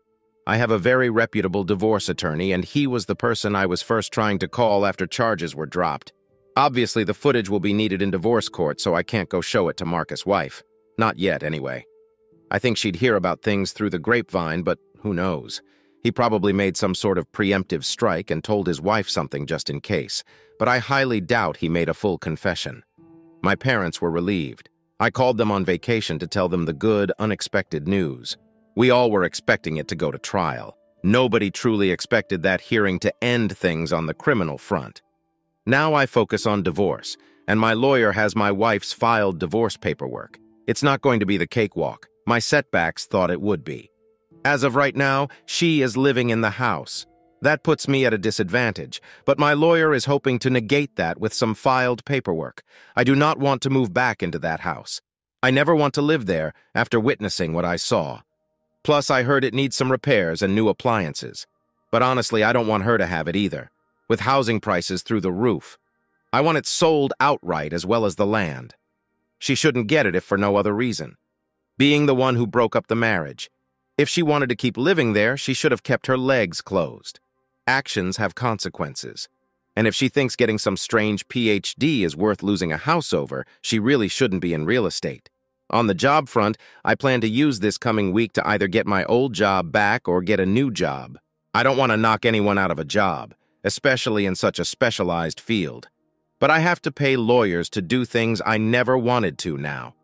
A: I have a very reputable divorce attorney, and he was the person I was first trying to call after charges were dropped. Obviously, the footage will be needed in divorce court, so I can't go show it to Marcus' wife. Not yet, anyway. I think she'd hear about things through the grapevine, but who knows? He probably made some sort of preemptive strike and told his wife something just in case, but I highly doubt he made a full confession. My parents were relieved. I called them on vacation to tell them the good, unexpected news. We all were expecting it to go to trial. Nobody truly expected that hearing to end things on the criminal front. Now I focus on divorce, and my lawyer has my wife's filed divorce paperwork. It's not going to be the cakewalk. My setbacks thought it would be. As of right now, she is living in the house. That puts me at a disadvantage, but my lawyer is hoping to negate that with some filed paperwork. I do not want to move back into that house. I never want to live there after witnessing what I saw. Plus, I heard it needs some repairs and new appliances. But honestly, I don't want her to have it either, with housing prices through the roof. I want it sold outright as well as the land. She shouldn't get it if for no other reason. Being the one who broke up the marriage. If she wanted to keep living there, she should have kept her legs closed. Actions have consequences. And if she thinks getting some strange PhD is worth losing a house over, she really shouldn't be in real estate. On the job front, I plan to use this coming week to either get my old job back or get a new job. I don't want to knock anyone out of a job, especially in such a specialized field. But I have to pay lawyers to do things I never wanted to now.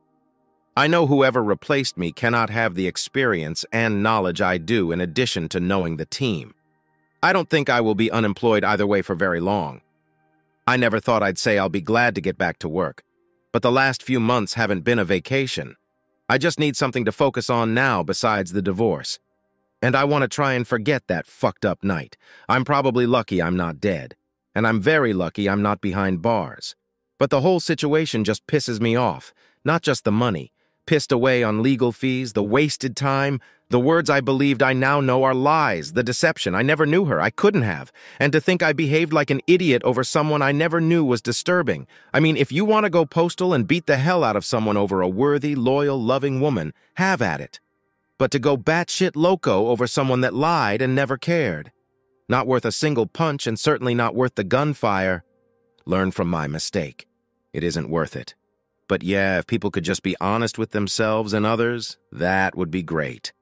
A: I know whoever replaced me cannot have the experience and knowledge I do in addition to knowing the team. I don't think I will be unemployed either way for very long. I never thought I'd say I'll be glad to get back to work, but the last few months haven't been a vacation. I just need something to focus on now besides the divorce. And I want to try and forget that fucked up night. I'm probably lucky I'm not dead. And I'm very lucky I'm not behind bars. But the whole situation just pisses me off. Not just the money, pissed away on legal fees, the wasted time, the words I believed I now know are lies, the deception. I never knew her. I couldn't have. And to think I behaved like an idiot over someone I never knew was disturbing. I mean, if you want to go postal and beat the hell out of someone over a worthy, loyal, loving woman, have at it. But to go batshit loco over someone that lied and never cared. Not worth a single punch and certainly not worth the gunfire. Learn from my mistake. It isn't worth it. But yeah, if people could just be honest with themselves and others, that would be great.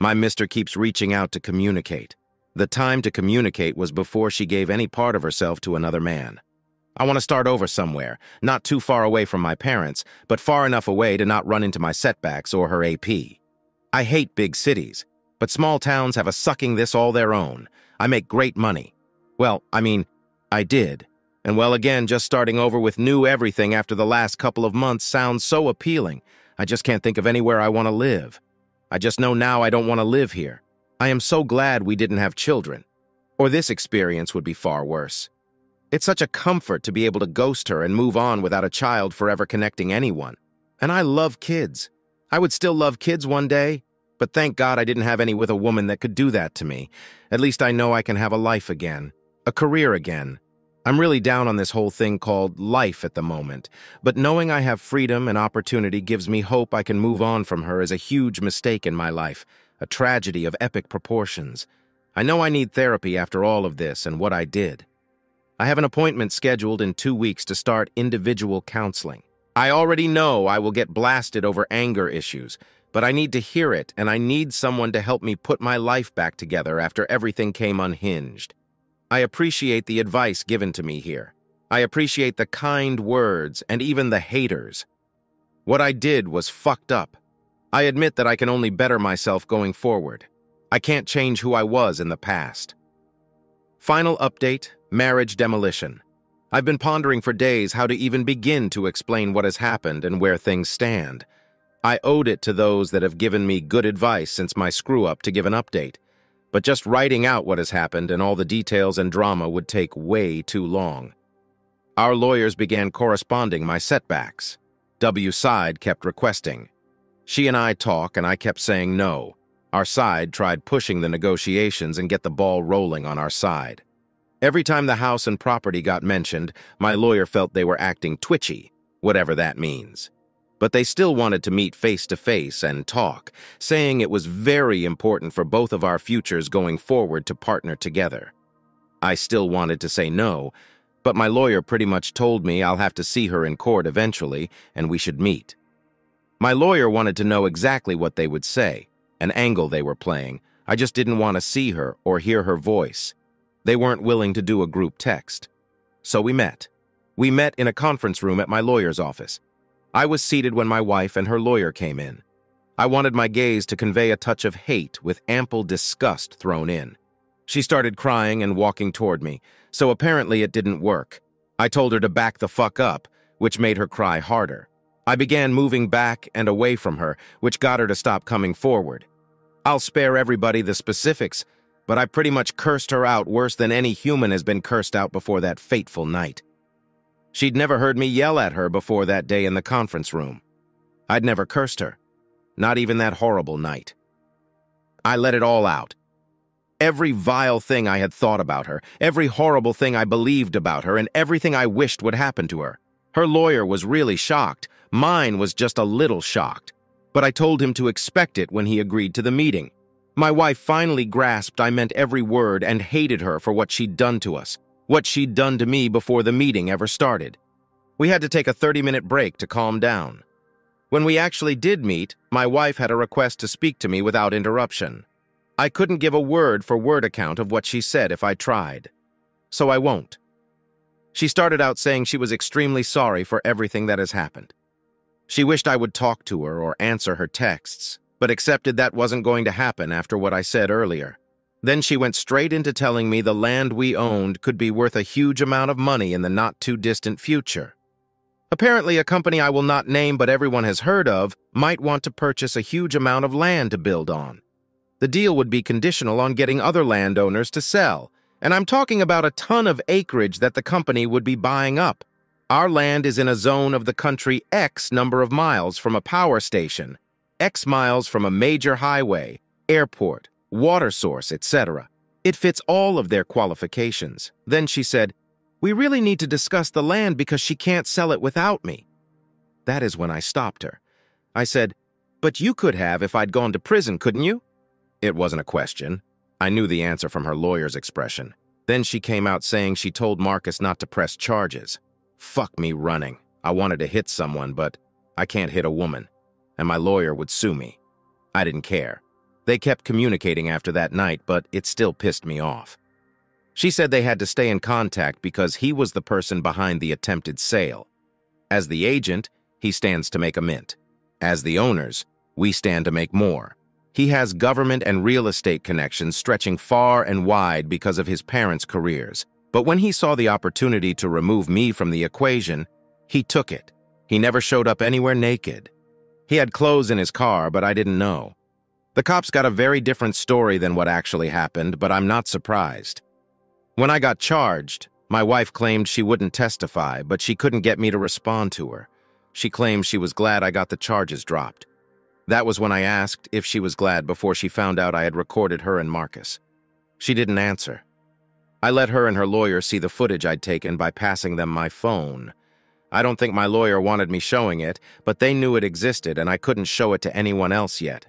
A: My mister keeps reaching out to communicate. The time to communicate was before she gave any part of herself to another man. I want to start over somewhere, not too far away from my parents, but far enough away to not run into my setbacks or her AP. I hate big cities, but small towns have a sucking this all their own. I make great money. Well, I mean, I did. And well, again, just starting over with new everything after the last couple of months sounds so appealing. I just can't think of anywhere I want to live. I just know now I don't want to live here. I am so glad we didn't have children. Or this experience would be far worse. It's such a comfort to be able to ghost her and move on without a child forever connecting anyone. And I love kids. I would still love kids one day, but thank God I didn't have any with a woman that could do that to me. At least I know I can have a life again, a career again, I'm really down on this whole thing called life at the moment, but knowing I have freedom and opportunity gives me hope I can move on from her is a huge mistake in my life, a tragedy of epic proportions. I know I need therapy after all of this and what I did. I have an appointment scheduled in two weeks to start individual counseling. I already know I will get blasted over anger issues, but I need to hear it and I need someone to help me put my life back together after everything came unhinged. I appreciate the advice given to me here. I appreciate the kind words and even the haters. What I did was fucked up. I admit that I can only better myself going forward. I can't change who I was in the past. Final update, marriage demolition. I've been pondering for days how to even begin to explain what has happened and where things stand. I owed it to those that have given me good advice since my screw-up to give an update but just writing out what has happened and all the details and drama would take way too long. Our lawyers began corresponding my setbacks. W side kept requesting. She and I talk, and I kept saying no. Our side tried pushing the negotiations and get the ball rolling on our side. Every time the house and property got mentioned, my lawyer felt they were acting twitchy, whatever that means but they still wanted to meet face to face and talk, saying it was very important for both of our futures going forward to partner together. I still wanted to say no, but my lawyer pretty much told me I'll have to see her in court eventually and we should meet. My lawyer wanted to know exactly what they would say, an angle they were playing. I just didn't want to see her or hear her voice. They weren't willing to do a group text. So we met. We met in a conference room at my lawyer's office. I was seated when my wife and her lawyer came in. I wanted my gaze to convey a touch of hate with ample disgust thrown in. She started crying and walking toward me, so apparently it didn't work. I told her to back the fuck up, which made her cry harder. I began moving back and away from her, which got her to stop coming forward. I'll spare everybody the specifics, but I pretty much cursed her out worse than any human has been cursed out before that fateful night. She'd never heard me yell at her before that day in the conference room. I'd never cursed her, not even that horrible night. I let it all out. Every vile thing I had thought about her, every horrible thing I believed about her, and everything I wished would happen to her. Her lawyer was really shocked. Mine was just a little shocked. But I told him to expect it when he agreed to the meeting. My wife finally grasped I meant every word and hated her for what she'd done to us. What she'd done to me before the meeting ever started. We had to take a 30-minute break to calm down. When we actually did meet, my wife had a request to speak to me without interruption. I couldn't give a word-for-word account of what she said if I tried. So I won't. She started out saying she was extremely sorry for everything that has happened. She wished I would talk to her or answer her texts, but accepted that wasn't going to happen after what I said earlier. Then she went straight into telling me the land we owned could be worth a huge amount of money in the not-too-distant future. Apparently, a company I will not name but everyone has heard of might want to purchase a huge amount of land to build on. The deal would be conditional on getting other landowners to sell, and I'm talking about a ton of acreage that the company would be buying up. Our land is in a zone of the country X number of miles from a power station, X miles from a major highway, airport, water source, etc. It fits all of their qualifications. Then she said, We really need to discuss the land because she can't sell it without me. That is when I stopped her. I said, But you could have if I'd gone to prison, couldn't you? It wasn't a question. I knew the answer from her lawyer's expression. Then she came out saying she told Marcus not to press charges. Fuck me running. I wanted to hit someone, but I can't hit a woman. And my lawyer would sue me. I didn't care. They kept communicating after that night, but it still pissed me off. She said they had to stay in contact because he was the person behind the attempted sale. As the agent, he stands to make a mint. As the owners, we stand to make more. He has government and real estate connections stretching far and wide because of his parents' careers. But when he saw the opportunity to remove me from the equation, he took it. He never showed up anywhere naked. He had clothes in his car, but I didn't know. The cops got a very different story than what actually happened, but I'm not surprised. When I got charged, my wife claimed she wouldn't testify, but she couldn't get me to respond to her. She claimed she was glad I got the charges dropped. That was when I asked if she was glad before she found out I had recorded her and Marcus. She didn't answer. I let her and her lawyer see the footage I'd taken by passing them my phone. I don't think my lawyer wanted me showing it, but they knew it existed and I couldn't show it to anyone else yet.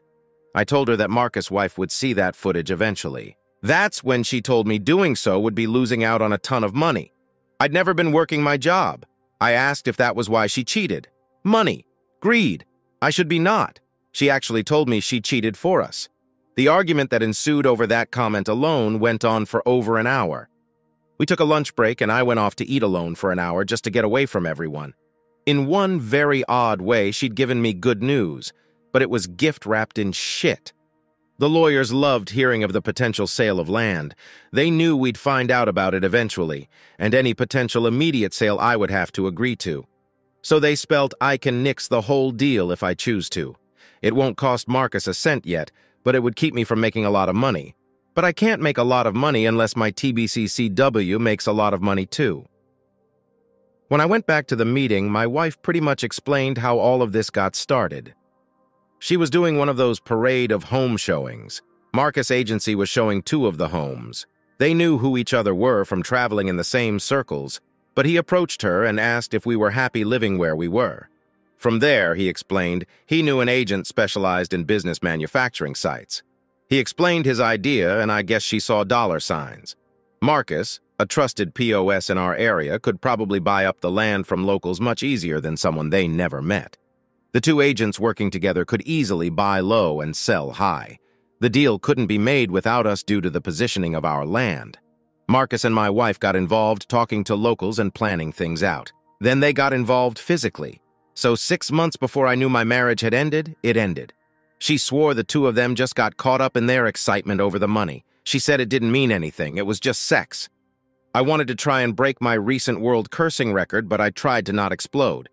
A: I told her that Marcus' wife would see that footage eventually. That's when she told me doing so would be losing out on a ton of money. I'd never been working my job. I asked if that was why she cheated. Money. Greed. I should be not. She actually told me she cheated for us. The argument that ensued over that comment alone went on for over an hour. We took a lunch break and I went off to eat alone for an hour just to get away from everyone. In one very odd way, she'd given me good news, but it was gift-wrapped in shit. The lawyers loved hearing of the potential sale of land. They knew we'd find out about it eventually, and any potential immediate sale I would have to agree to. So they spelt I can nix the whole deal if I choose to. It won't cost Marcus a cent yet, but it would keep me from making a lot of money. But I can't make a lot of money unless my TBCCW makes a lot of money too. When I went back to the meeting, my wife pretty much explained how all of this got started. She was doing one of those parade of home showings. Marcus Agency was showing two of the homes. They knew who each other were from traveling in the same circles, but he approached her and asked if we were happy living where we were. From there, he explained, he knew an agent specialized in business manufacturing sites. He explained his idea, and I guess she saw dollar signs. Marcus, a trusted POS in our area, could probably buy up the land from locals much easier than someone they never met. The two agents working together could easily buy low and sell high. The deal couldn't be made without us due to the positioning of our land. Marcus and my wife got involved talking to locals and planning things out. Then they got involved physically, so six months before I knew my marriage had ended, it ended. She swore the two of them just got caught up in their excitement over the money. She said it didn't mean anything, it was just sex. I wanted to try and break my recent world cursing record, but I tried to not explode.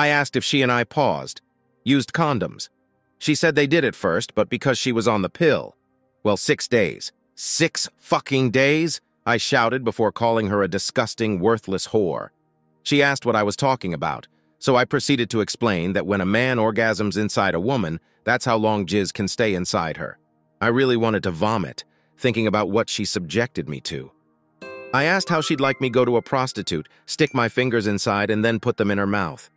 A: I asked if she and I paused, used condoms. She said they did at first, but because she was on the pill. Well, six days. Six fucking days? I shouted before calling her a disgusting, worthless whore. She asked what I was talking about. So I proceeded to explain that when a man orgasms inside a woman, that's how long jizz can stay inside her. I really wanted to vomit, thinking about what she subjected me to. I asked how she'd like me go to a prostitute, stick my fingers inside, and then put them in her mouth.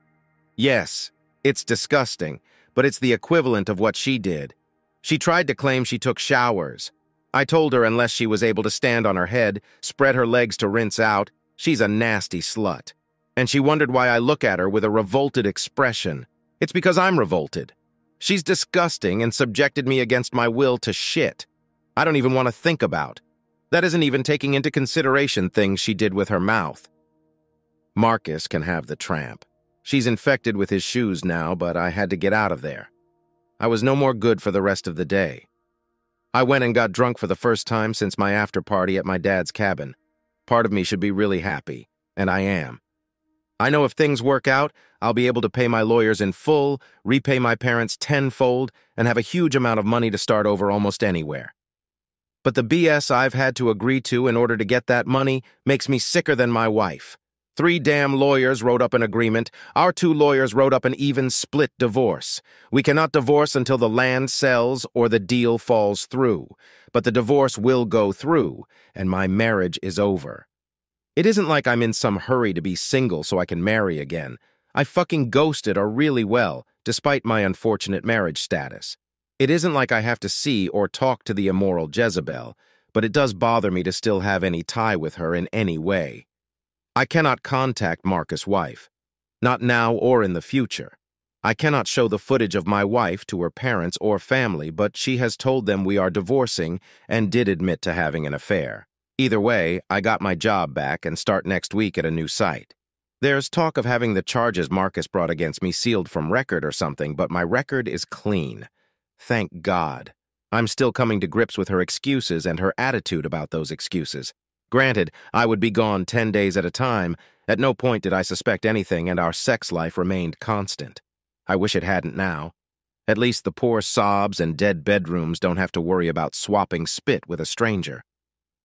A: Yes, it's disgusting, but it's the equivalent of what she did. She tried to claim she took showers. I told her unless she was able to stand on her head, spread her legs to rinse out, she's a nasty slut. And she wondered why I look at her with a revolted expression. It's because I'm revolted. She's disgusting and subjected me against my will to shit. I don't even want to think about. That isn't even taking into consideration things she did with her mouth. Marcus can have the tramp. She's infected with his shoes now, but I had to get out of there. I was no more good for the rest of the day. I went and got drunk for the first time since my after party at my dad's cabin. Part of me should be really happy, and I am. I know if things work out, I'll be able to pay my lawyers in full, repay my parents tenfold, and have a huge amount of money to start over almost anywhere. But the BS I've had to agree to in order to get that money makes me sicker than my wife. Three damn lawyers wrote up an agreement. Our two lawyers wrote up an even split divorce. We cannot divorce until the land sells or the deal falls through. But the divorce will go through, and my marriage is over. It isn't like I'm in some hurry to be single so I can marry again. I fucking ghosted her really well, despite my unfortunate marriage status. It isn't like I have to see or talk to the immoral Jezebel, but it does bother me to still have any tie with her in any way. I cannot contact Marcus' wife, not now or in the future. I cannot show the footage of my wife to her parents or family, but she has told them we are divorcing and did admit to having an affair. Either way, I got my job back and start next week at a new site. There's talk of having the charges Marcus brought against me sealed from record or something, but my record is clean. Thank God. I'm still coming to grips with her excuses and her attitude about those excuses. Granted, I would be gone 10 days at a time. At no point did I suspect anything, and our sex life remained constant. I wish it hadn't now. At least the poor sobs and dead bedrooms don't have to worry about swapping spit with a stranger.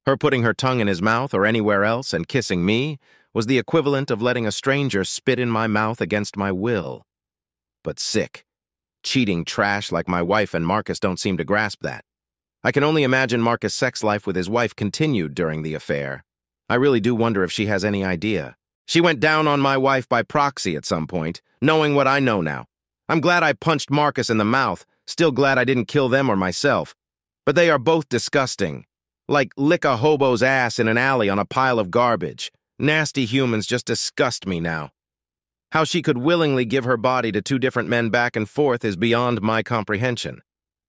A: Her putting her tongue in his mouth or anywhere else and kissing me was the equivalent of letting a stranger spit in my mouth against my will. But sick. Cheating trash like my wife and Marcus don't seem to grasp that. I can only imagine Marcus' sex life with his wife continued during the affair. I really do wonder if she has any idea. She went down on my wife by proxy at some point, knowing what I know now. I'm glad I punched Marcus in the mouth, still glad I didn't kill them or myself. But they are both disgusting. Like lick a hobo's ass in an alley on a pile of garbage. Nasty humans just disgust me now. How she could willingly give her body to two different men back and forth is beyond my comprehension.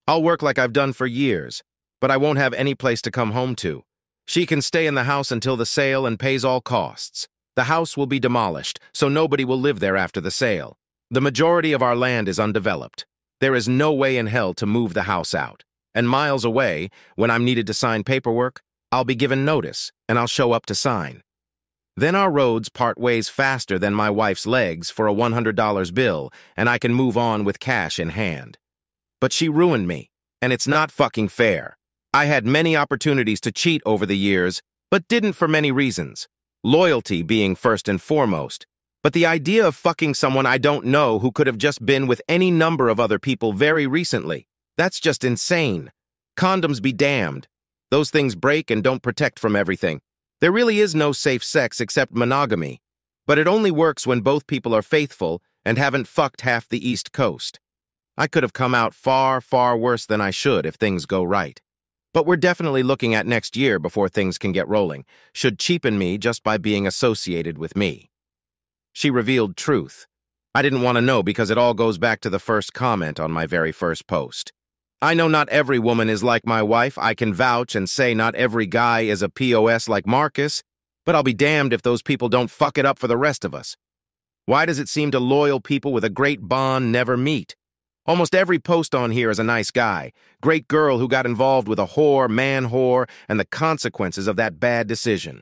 A: I'll work like I've done for years, but I won't have any place to come home to. She can stay in the house until the sale and pays all costs. The house will be demolished, so nobody will live there after the sale. The majority of our land is undeveloped. There is no way in hell to move the house out. And miles away, when I'm needed to sign paperwork, I'll be given notice, and I'll show up to sign. Then our roads part ways faster than my wife's legs for a $100 bill, and I can move on with cash in hand. But she ruined me, and it's not fucking fair. I had many opportunities to cheat over the years, but didn't for many reasons. Loyalty being first and foremost. But the idea of fucking someone I don't know who could have just been with any number of other people very recently, that's just insane. Condoms be damned. Those things break and don't protect from everything. There really is no safe sex except monogamy. But it only works when both people are faithful and haven't fucked half the East Coast. I could have come out far, far worse than I should if things go right. But we're definitely looking at next year before things can get rolling, should cheapen me just by being associated with me. She revealed truth. I didn't want to know because it all goes back to the first comment on my very first post. I know not every woman is like my wife. I can vouch and say not every guy is a POS like Marcus, but I'll be damned if those people don't fuck it up for the rest of us. Why does it seem to loyal people with a great bond never meet? Almost every post on here is a nice guy. Great girl who got involved with a whore, man whore, and the consequences of that bad decision.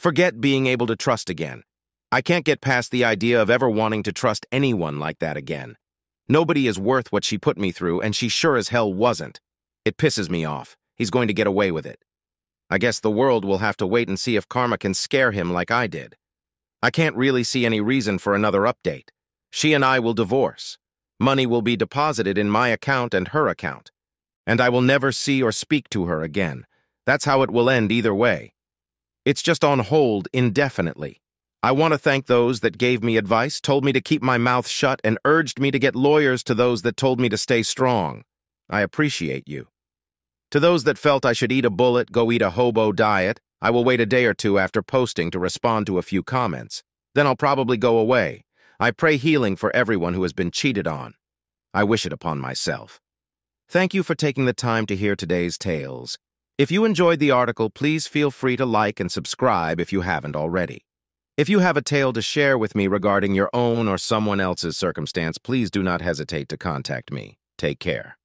A: Forget being able to trust again. I can't get past the idea of ever wanting to trust anyone like that again. Nobody is worth what she put me through, and she sure as hell wasn't. It pisses me off. He's going to get away with it. I guess the world will have to wait and see if karma can scare him like I did. I can't really see any reason for another update. She and I will divorce. Money will be deposited in my account and her account. And I will never see or speak to her again. That's how it will end either way. It's just on hold indefinitely. I want to thank those that gave me advice, told me to keep my mouth shut, and urged me to get lawyers to those that told me to stay strong. I appreciate you. To those that felt I should eat a bullet, go eat a hobo diet, I will wait a day or two after posting to respond to a few comments. Then I'll probably go away. I pray healing for everyone who has been cheated on. I wish it upon myself. Thank you for taking the time to hear today's tales. If you enjoyed the article, please feel free to like and subscribe if you haven't already. If you have a tale to share with me regarding your own or someone else's circumstance, please do not hesitate to contact me. Take care.